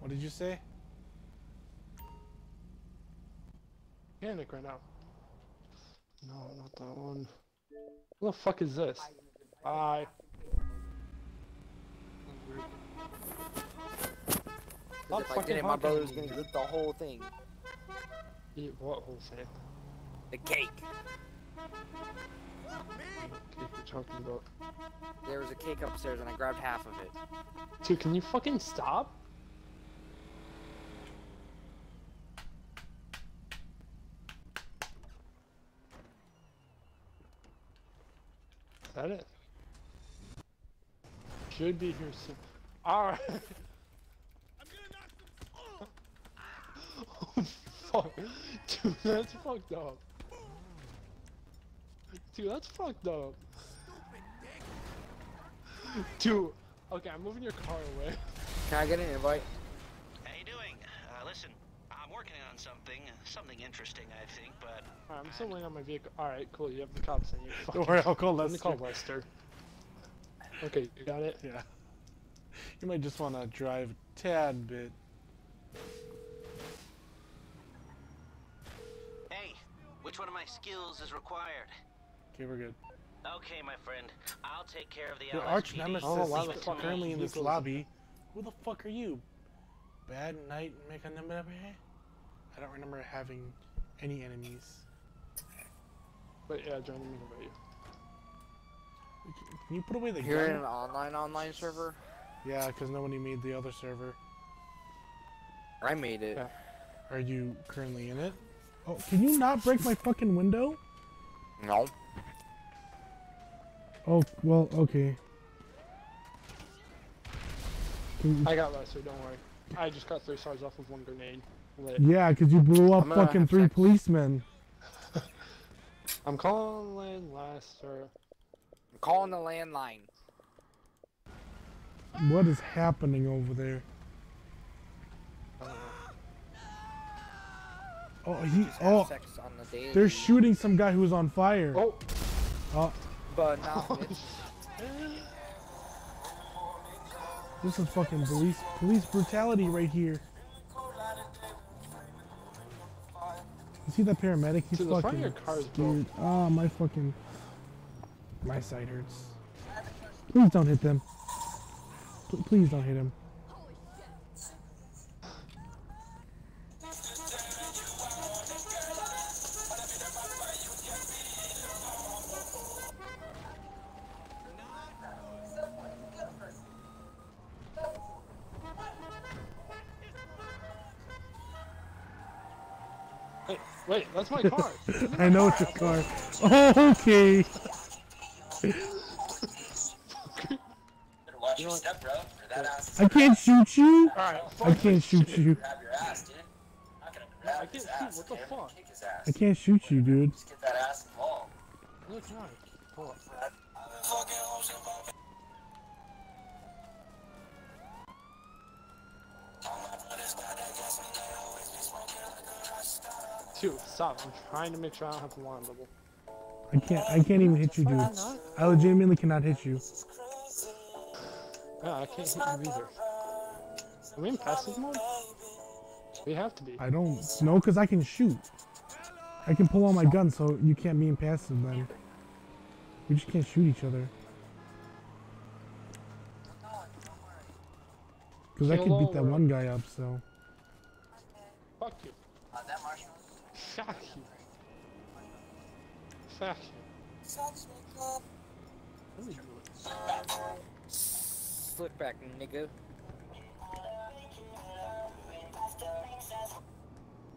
[SPEAKER 3] What did you say?
[SPEAKER 1] Mechanic right now. No, not that one. What the fuck is this? Bye. Stop
[SPEAKER 2] If I
[SPEAKER 1] fucking
[SPEAKER 2] did it, my brother was gonna eat the whole thing.
[SPEAKER 1] Eat what whole thing?
[SPEAKER 2] The cake.
[SPEAKER 1] What you talking about?
[SPEAKER 2] There was a cake upstairs and I grabbed half of it.
[SPEAKER 1] Dude, can you fucking stop? That it? Should be here soon. Alright. oh fuck. Dude, that's fucked up. Dude, that's fucked up. Dude, okay, I'm moving your car away.
[SPEAKER 2] Can I get an invite?
[SPEAKER 17] How you doing? Uh, listen, I'm working on something, something interesting, I think, but
[SPEAKER 1] Alright, I'm still waiting on my vehicle. Alright, cool, you have the cops in you.
[SPEAKER 3] Don't worry, I'll call Lester.
[SPEAKER 1] Let me call
[SPEAKER 3] Lester.
[SPEAKER 1] Lester. Okay, you got it?
[SPEAKER 3] Yeah. You might just want to drive a tad bit.
[SPEAKER 17] hey, which one of my skills is required?
[SPEAKER 3] Okay, we're good.
[SPEAKER 17] Okay, my friend, I'll take care of the
[SPEAKER 3] Your arch nemesis
[SPEAKER 1] Oh, wow,
[SPEAKER 3] is currently in this lobby. Who the fuck are you? Bad night make a number. I don't remember having any enemies.
[SPEAKER 1] But yeah, join me about you.
[SPEAKER 3] Can you put away the
[SPEAKER 2] You're in
[SPEAKER 3] gun?
[SPEAKER 2] an online online server?
[SPEAKER 3] Yeah, because nobody made the other server.
[SPEAKER 2] I made it.
[SPEAKER 3] Are you currently in it? Oh, can you not break my fucking window?
[SPEAKER 2] No.
[SPEAKER 3] Oh, well, okay. Can-
[SPEAKER 1] I got Lester, don't worry. I just got three stars off of one grenade. Lit.
[SPEAKER 3] Yeah, because you blew up fucking three policemen.
[SPEAKER 1] I'm calling Lester.
[SPEAKER 2] I'm calling the landline.
[SPEAKER 3] What is happening over there? Oh,
[SPEAKER 2] oh he.
[SPEAKER 3] Oh,
[SPEAKER 2] sex on the
[SPEAKER 3] they're shooting some guy who was on fire.
[SPEAKER 1] Oh,
[SPEAKER 3] Oh,
[SPEAKER 2] But not oh, bitch.
[SPEAKER 3] this is fucking police police brutality right here. See that paramedic? He's
[SPEAKER 1] Dude, the front
[SPEAKER 3] fucking
[SPEAKER 1] of your car is
[SPEAKER 3] dude. Ah, my fucking my side hurts. Please don't hit them. P- please don't hit him.
[SPEAKER 1] That's my car.
[SPEAKER 3] I know it's your car. Oh, okay.
[SPEAKER 18] Step, bro. Or that ass is
[SPEAKER 3] I can't shoot you.
[SPEAKER 1] Alright,
[SPEAKER 3] I can't shoot you.
[SPEAKER 18] ass. I'm not gonna grab
[SPEAKER 1] I can't shoot,
[SPEAKER 18] ass.
[SPEAKER 1] what the fuck?
[SPEAKER 18] Kick his ass.
[SPEAKER 3] I can't shoot you, dude.
[SPEAKER 18] Just get that ass involved.
[SPEAKER 1] Look, nice. Pull up. Stop. I'm trying to make sure I don't have one level.
[SPEAKER 3] I can't. I can't even hit you, dude. I legitimately cannot hit you.
[SPEAKER 1] I can't hit you either. Are we in passive mode? We have to be.
[SPEAKER 3] I don't know because I can shoot. I can pull all my guns, so you can't be in passive then. We just can't shoot each other. Because I could beat that one guy up, so.
[SPEAKER 1] Fuck you. Fuck you. Fuck you. Sucks me
[SPEAKER 2] back, nigga.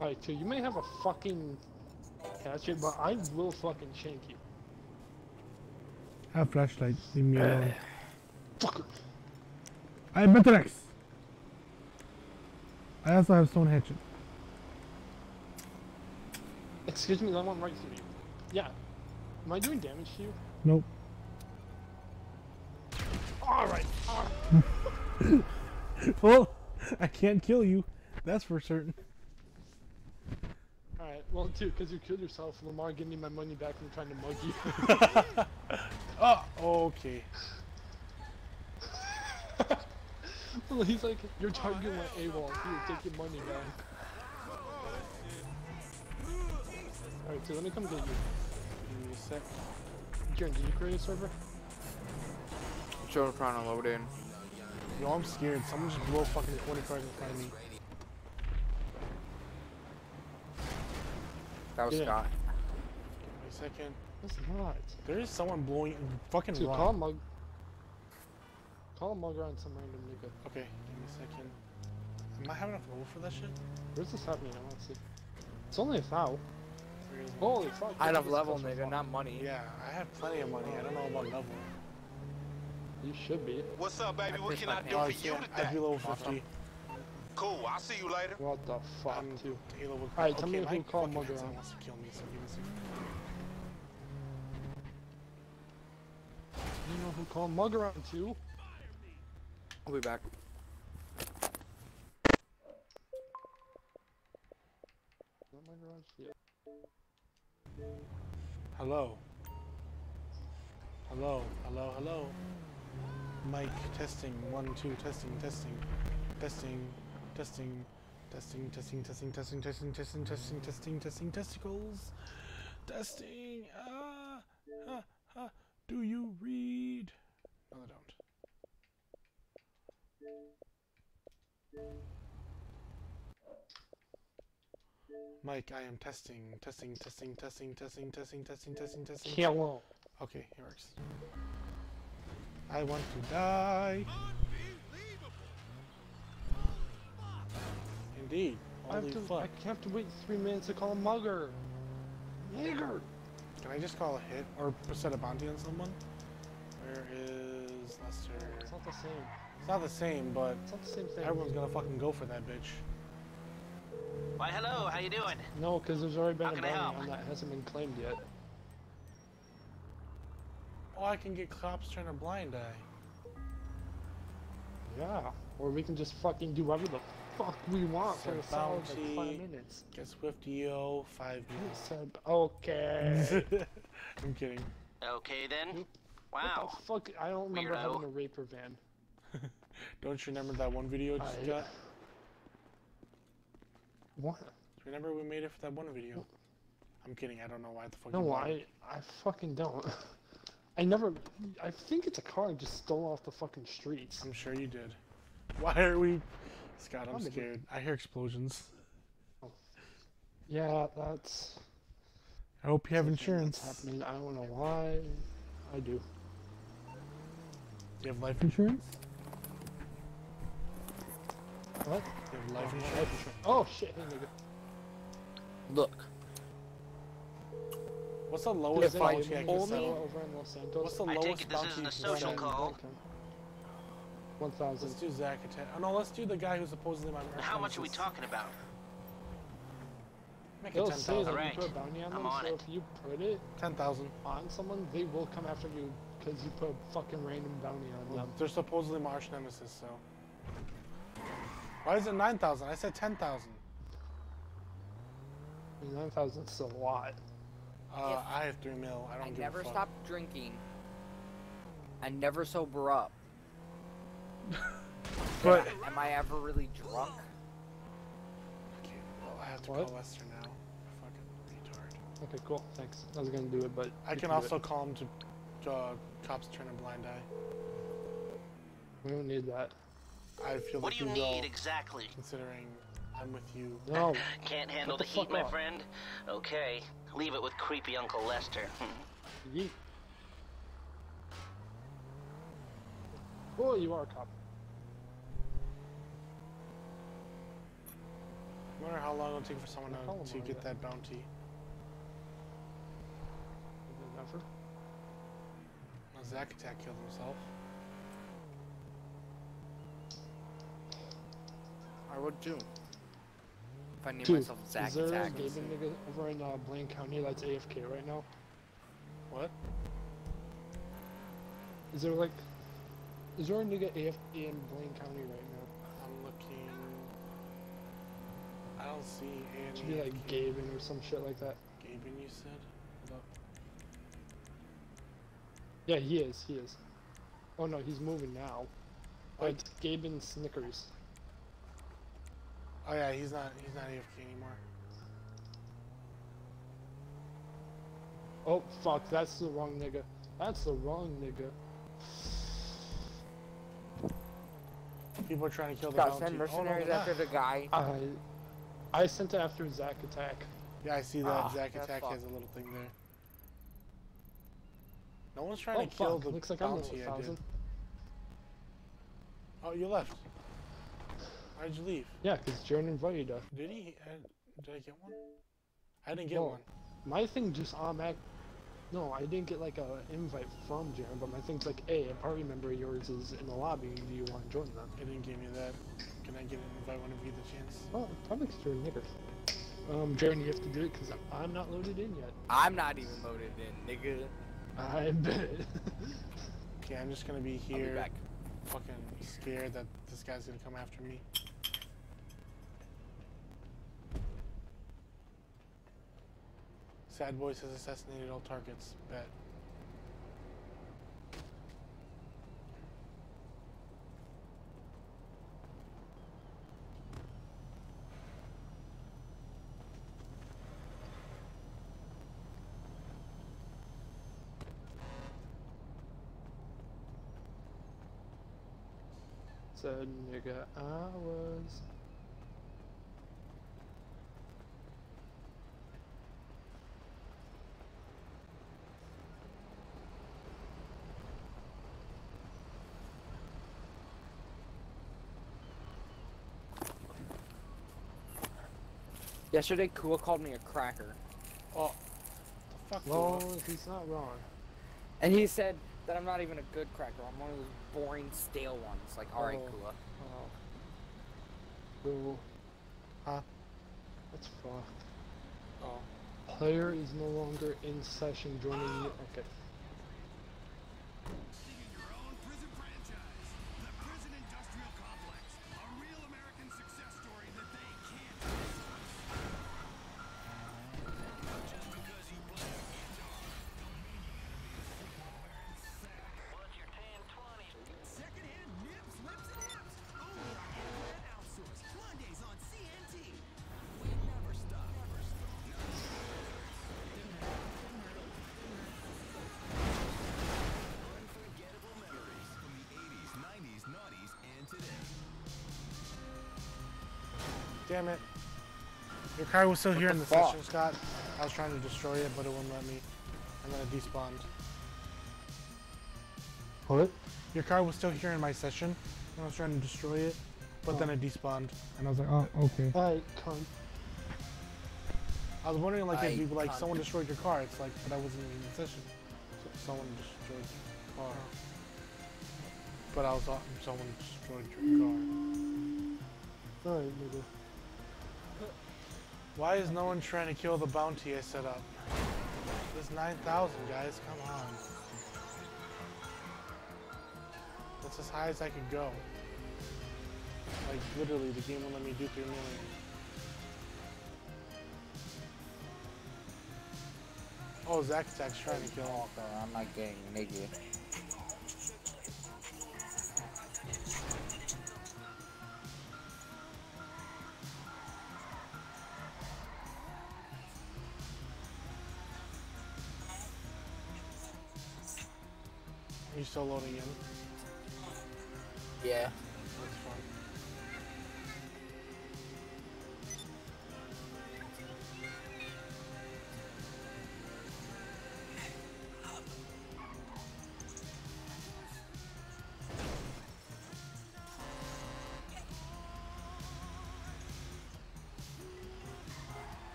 [SPEAKER 1] Alright, so you may have a fucking catch it, but I will fucking shank you.
[SPEAKER 3] I have flashlight, leave me alone.
[SPEAKER 1] Uh, Fucker!
[SPEAKER 3] I have metal axe! I also have stone hatchet.
[SPEAKER 1] Excuse me, that went right through you. Yeah. Am I doing damage to you?
[SPEAKER 3] Nope.
[SPEAKER 1] Alright.
[SPEAKER 3] well, I can't kill you. That's for certain.
[SPEAKER 1] Alright, well, too, because you killed yourself. Lamar, give me my money back. I'm trying to mug you.
[SPEAKER 3] Oh, okay.
[SPEAKER 1] well, he's like, your target went AWOL. Here, take your money back. Alright, so let me come get you.
[SPEAKER 2] Give me a sec.
[SPEAKER 1] Jaren, did you create a server?
[SPEAKER 2] Joe trying to load in.
[SPEAKER 3] Yo, I'm scared. Someone just blew a fucking 20 cars in front of me.
[SPEAKER 2] That was
[SPEAKER 1] Yeah.
[SPEAKER 2] Scott.
[SPEAKER 3] Give me a second.
[SPEAKER 1] It's not.
[SPEAKER 3] There is someone blowing fucking
[SPEAKER 1] Dude,
[SPEAKER 3] wrong.
[SPEAKER 1] call mug. Call a mug around some random nigga.
[SPEAKER 3] Okay, give me a second. Am I having enough roll for that shit?
[SPEAKER 1] Where's this happening? I want to see. It's only a foul. Holy fuck.
[SPEAKER 2] I
[SPEAKER 1] look
[SPEAKER 2] have level, nigga, not money.
[SPEAKER 3] Yeah, I have plenty of money. I don't know about level.
[SPEAKER 1] You should be.
[SPEAKER 19] What's up, baby?
[SPEAKER 2] I
[SPEAKER 19] what can I do for you
[SPEAKER 3] can't. I'd
[SPEAKER 19] today?
[SPEAKER 3] be level 50.
[SPEAKER 19] Cool. I'll see you later.
[SPEAKER 1] What the fuck,
[SPEAKER 3] I'm
[SPEAKER 1] too? Alright, tell
[SPEAKER 3] okay,
[SPEAKER 1] me
[SPEAKER 3] my
[SPEAKER 1] who called
[SPEAKER 3] fucking
[SPEAKER 1] Mug
[SPEAKER 3] headset
[SPEAKER 1] around.
[SPEAKER 3] wants to kill me, so give me a second.
[SPEAKER 1] You know who called mug around too?
[SPEAKER 2] I'll be back.
[SPEAKER 1] Not my garage. Yeah.
[SPEAKER 3] Hello. Hello, hello, hello. Mic testing. One, two, testing, testing. Testing, testing, testing, testing, testing, testing, testing, testing, testing, testing, testing, testicles. Testing. Ah, ah, ah. Do you read? No, they don't. Mike, I am testing, testing, testing, testing, testing, testing, testing, testing, testing.
[SPEAKER 1] Hello.
[SPEAKER 3] Okay, it works. I want to die. Indeed.
[SPEAKER 1] I have to.
[SPEAKER 3] fuck.
[SPEAKER 1] I have to wait three minutes to call a mugger. Nigger.
[SPEAKER 3] Can I just call a hit or set a bounty on someone? Where is Lester?
[SPEAKER 1] It's not the same.
[SPEAKER 3] It's not the same, but
[SPEAKER 1] It's not the same thing.
[SPEAKER 3] everyone's gonna fucking go for that bitch.
[SPEAKER 17] Why, hello, how you doing?
[SPEAKER 1] No, because there's already been
[SPEAKER 17] How
[SPEAKER 1] a
[SPEAKER 17] can I
[SPEAKER 1] bounty on that hasn't been claimed yet.
[SPEAKER 3] Oh, I can get cops turn a blind eye.
[SPEAKER 1] Yeah. Or we can just fucking do whatever the fuck we want for a solid like five minutes.
[SPEAKER 3] Get Swift EO, 5
[SPEAKER 1] minutes. okay.
[SPEAKER 3] I'm kidding.
[SPEAKER 17] Okay then.
[SPEAKER 1] What
[SPEAKER 17] Wow.
[SPEAKER 1] the fuck? I don't remember
[SPEAKER 17] Weirdo.
[SPEAKER 1] having a raper van.
[SPEAKER 3] Don't you remember that one video just
[SPEAKER 1] I-
[SPEAKER 3] got?
[SPEAKER 1] What?
[SPEAKER 3] Remember we made it for that one video? I'm kidding, I don't know why the fuck
[SPEAKER 1] No. I I fucking don't. I never. I think it's a car I just stole off the fucking streets.
[SPEAKER 3] I'm sure you did. Why are we... Scott, I'm scared. I hear explosions.
[SPEAKER 1] Yeah, that's.
[SPEAKER 3] I hope you have insurance.
[SPEAKER 1] happening. I don't know why. I do.
[SPEAKER 3] Do you have life insurance?
[SPEAKER 1] What?
[SPEAKER 3] You have life
[SPEAKER 1] Oh,
[SPEAKER 3] insurance?
[SPEAKER 1] insurance. Oh shit, hey nigga.
[SPEAKER 2] Look.
[SPEAKER 3] What's the lowest
[SPEAKER 1] they
[SPEAKER 3] bounty I
[SPEAKER 1] have
[SPEAKER 3] can
[SPEAKER 1] a
[SPEAKER 3] settle?
[SPEAKER 1] over in Los Santos.
[SPEAKER 3] What's the
[SPEAKER 17] I
[SPEAKER 3] lowest
[SPEAKER 17] take it this
[SPEAKER 3] bounty you
[SPEAKER 17] a
[SPEAKER 3] can
[SPEAKER 17] social
[SPEAKER 3] settle?
[SPEAKER 17] call.
[SPEAKER 1] One thousand.
[SPEAKER 3] Let's do Zach attack. Oh no, let's do the guy who's supposedly my
[SPEAKER 17] How much are we talking about?
[SPEAKER 3] Make it
[SPEAKER 1] They'll
[SPEAKER 3] ten
[SPEAKER 1] say that
[SPEAKER 3] thousand.
[SPEAKER 1] You put a bounty on
[SPEAKER 17] I'm
[SPEAKER 1] them,
[SPEAKER 17] on
[SPEAKER 1] so
[SPEAKER 17] it.
[SPEAKER 1] if you put it
[SPEAKER 3] Ten thousand.
[SPEAKER 1] on someone, they will come after you because you put a fucking random bounty on them.
[SPEAKER 3] They're supposedly my nemesis, so. Why is it nine thousand? I said ten thousand.
[SPEAKER 1] Nine thousand is a lot.
[SPEAKER 3] Uh, I have three mil. I don't
[SPEAKER 2] I
[SPEAKER 3] give
[SPEAKER 2] never
[SPEAKER 3] a fuck.
[SPEAKER 2] stop drinking. I never sober up.
[SPEAKER 3] But
[SPEAKER 2] Am I ever really drunk?
[SPEAKER 3] okay, well, I have to
[SPEAKER 1] What?
[SPEAKER 3] call Lester now. Fucking retard.
[SPEAKER 1] Okay, cool. Thanks. I was gonna do it, but
[SPEAKER 3] I
[SPEAKER 1] you
[SPEAKER 3] can also
[SPEAKER 1] It.
[SPEAKER 3] call him to uh, cops turn a blind eye.
[SPEAKER 1] We don't need that.
[SPEAKER 3] I feel
[SPEAKER 17] What
[SPEAKER 3] like
[SPEAKER 17] do you
[SPEAKER 3] he will,
[SPEAKER 17] need exactly?
[SPEAKER 3] considering I'm with you.
[SPEAKER 1] No.
[SPEAKER 17] Can't handle
[SPEAKER 1] the
[SPEAKER 17] the heat, my
[SPEAKER 1] off.
[SPEAKER 17] friend? Okay, leave it with creepy Uncle Lester.
[SPEAKER 1] Yeet. Oh, you are a cop.
[SPEAKER 3] I'm wonder how long it'll take for someone to, to get
[SPEAKER 1] you?
[SPEAKER 3] that bounty.
[SPEAKER 1] Never.
[SPEAKER 3] Now Zack Attack killed himself.
[SPEAKER 2] I would too. If I named
[SPEAKER 1] Dude,
[SPEAKER 2] myself Zack
[SPEAKER 1] is there
[SPEAKER 2] Attack.
[SPEAKER 1] a
[SPEAKER 2] and
[SPEAKER 1] gaming nigga over in uh, Blaine County that's AFK right now?
[SPEAKER 3] What?
[SPEAKER 1] Is there like, is there a nigga AFK in Blaine County right now?
[SPEAKER 3] I'm looking. I don't see
[SPEAKER 1] It should be like Gaben or some shit like that.
[SPEAKER 3] Gaben, you said? Hold.
[SPEAKER 1] Yeah, he is. He is. Oh no, he's moving now. Oh,
[SPEAKER 3] What?
[SPEAKER 1] it's Gaben Snickers.
[SPEAKER 3] Oh yeah, he's not. He's not AFK anymore.
[SPEAKER 1] Oh fuck, that's the wrong nigga. That's the wrong nigga.
[SPEAKER 3] People are trying to kill the
[SPEAKER 2] Got
[SPEAKER 3] bounty.
[SPEAKER 2] send
[SPEAKER 3] Oh, no,
[SPEAKER 2] mercenaries after the guy.
[SPEAKER 1] I, I sent it after Zack Attack.
[SPEAKER 3] Yeah, I see that.
[SPEAKER 2] Ah,
[SPEAKER 3] Zack Attack
[SPEAKER 2] fucked.
[SPEAKER 3] has a little thing there. No one's trying
[SPEAKER 1] Oh
[SPEAKER 3] to kill
[SPEAKER 1] fuck,
[SPEAKER 3] the
[SPEAKER 1] looks like I'm
[SPEAKER 3] bounty
[SPEAKER 1] level
[SPEAKER 3] did.
[SPEAKER 1] 1000.
[SPEAKER 3] Oh, you left. Why did you leave?
[SPEAKER 1] Yeah, cause Jaren invited us.
[SPEAKER 3] Did he? I, did I get one? I didn't get
[SPEAKER 1] No,
[SPEAKER 3] one.
[SPEAKER 1] My thing just automatic. No, I didn't get like a invite from Jaren, but my thing's like, hey, a party member of yours is in the lobby. Do you want to join them?
[SPEAKER 3] It didn't give me that. Can I get an invite whenever you get the chance?
[SPEAKER 1] Oh, probably 'cause you're a nigger. Um, Jaren, you have to do it because I'm not loaded in yet.
[SPEAKER 2] I'm not even loaded in, nigga.
[SPEAKER 1] I bet.
[SPEAKER 3] Okay, I'm just gonna be
[SPEAKER 2] I'll be
[SPEAKER 3] here,
[SPEAKER 2] back.
[SPEAKER 3] fucking scared that this guy's gonna come after me. Sad Boys has assassinated all targets. Bet.
[SPEAKER 1] Said nigga, I was.
[SPEAKER 2] Yesterday, Kua called me a cracker.
[SPEAKER 3] Oh, the fuck?
[SPEAKER 1] Well,
[SPEAKER 3] Well,
[SPEAKER 1] he's not wrong.
[SPEAKER 2] And he said that I'm not even a good cracker. I'm one of those boring, stale ones. Like, alright,
[SPEAKER 1] Oh.
[SPEAKER 2] Kua.
[SPEAKER 1] Oh. Cool.
[SPEAKER 3] Huh?
[SPEAKER 1] That's fucked.
[SPEAKER 3] oh.
[SPEAKER 1] Player is no longer in session joining you. Okay.
[SPEAKER 3] Damn it. Your car was still
[SPEAKER 2] What
[SPEAKER 3] here
[SPEAKER 2] the
[SPEAKER 3] in the
[SPEAKER 2] fuck?
[SPEAKER 3] session, Scott. I was trying to destroy it, but it wouldn't let me. And then it despawned.
[SPEAKER 1] What?
[SPEAKER 3] Your car was still here in my session, and I was trying to destroy it, but then it despawned. And I was like, oh, okay.
[SPEAKER 1] Alright, cunt.
[SPEAKER 3] I was wondering, like, if you, like,
[SPEAKER 2] can't.
[SPEAKER 3] someone destroyed your car. It's like, but I wasn't in the session. So someone destroyed your car. But I was, uh, someone destroyed your car.
[SPEAKER 1] Alright, nigga.
[SPEAKER 3] Why is no one trying to kill the bounty I set up? This 9,000, guys. Come on. That's as high as I could go. Like, literally, the game won't let me do 3 million. Oh, Zack Attack's trying to kill.
[SPEAKER 2] Walker, I'm not getting nigga.
[SPEAKER 3] Still loading in?
[SPEAKER 2] Yeah.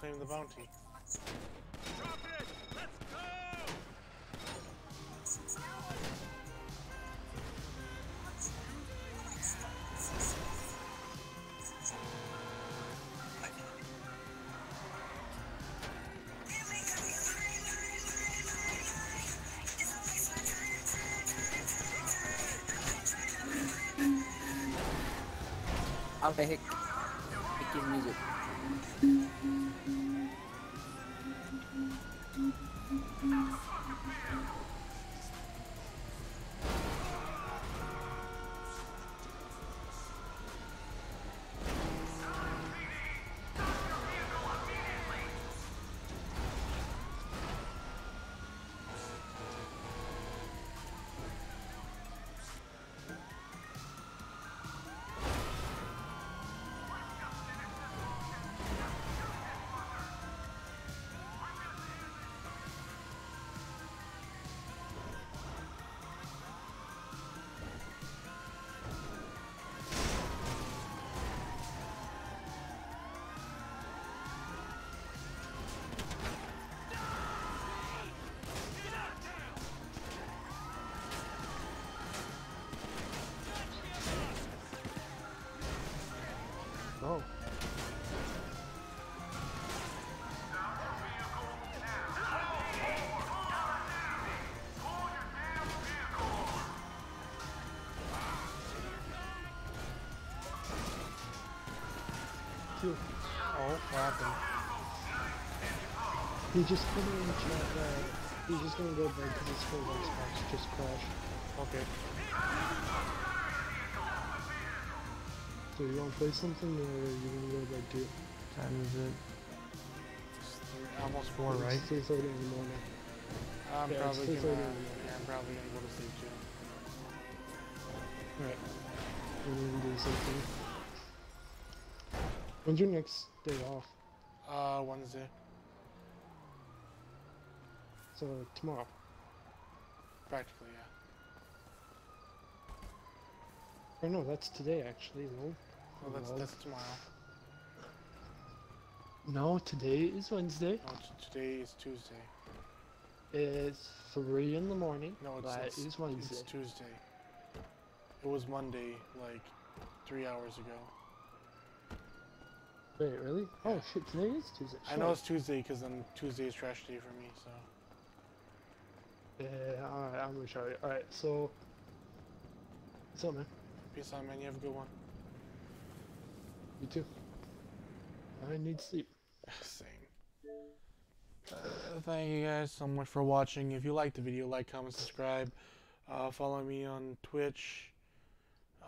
[SPEAKER 3] Claim the bounty.
[SPEAKER 2] I'm gonna hit, hit music.
[SPEAKER 1] Two.
[SPEAKER 3] Oh, what happened?
[SPEAKER 1] He just put in the chat that he's just gonna go bed because his full Xbox just crashed.
[SPEAKER 3] Okay.
[SPEAKER 1] So you wanna play something or you gonna go back to too?
[SPEAKER 3] Time is it? Almost four, right?
[SPEAKER 1] It's 3.30 in the morning.
[SPEAKER 3] I'm
[SPEAKER 1] Yeah,
[SPEAKER 3] probably gonna.
[SPEAKER 1] in the morning.
[SPEAKER 3] Yeah, I'm probably gonna go to sleep too.
[SPEAKER 1] Alright. We're gonna do something. When's your next day off?
[SPEAKER 3] Uh, Wednesday.
[SPEAKER 1] So tomorrow.
[SPEAKER 3] Practically, yeah.
[SPEAKER 1] Or no, that's today actually, no?
[SPEAKER 3] Well, that's
[SPEAKER 1] No.
[SPEAKER 3] that's tomorrow.
[SPEAKER 1] No, today is Wednesday.
[SPEAKER 3] No, t- today is Tuesday.
[SPEAKER 1] It's three in the morning.
[SPEAKER 3] No, it's
[SPEAKER 1] That
[SPEAKER 3] it's,
[SPEAKER 1] is Wednesday.
[SPEAKER 3] it's Tuesday. It was Monday, like three hours ago.
[SPEAKER 1] Wait, really? Oh shit, today is Tuesday.
[SPEAKER 3] I know it's Tuesday because then Tuesday is trash day for me. So
[SPEAKER 1] Yeah, alright, I'm gonna show you. Alright, so. What's up, man?
[SPEAKER 3] peace out, man. You have a good one.
[SPEAKER 1] You too. I need sleep.
[SPEAKER 3] Same. Uh, thank you guys so much for watching. If you liked the video, like, comment, subscribe. Uh, follow me on Twitch.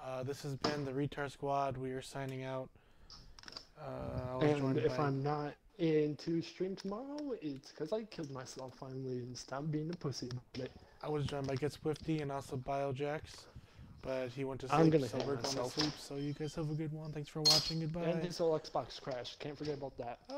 [SPEAKER 3] Uh, this has been the Retard Squad. We are signing out. Uh,
[SPEAKER 1] And if
[SPEAKER 3] by-
[SPEAKER 1] I'm not in to stream tomorrow, it's because I killed myself finally and stopped being a pussy. But
[SPEAKER 3] I was joined by Get Swifty and also BioJax, but he went to sleep,
[SPEAKER 1] I'm gonna
[SPEAKER 3] so we're going to sleep. So you guys have a good one. Thanks for watching. Goodbye.
[SPEAKER 1] and this old Xbox crashed. Can't forget about that.
[SPEAKER 3] Uh,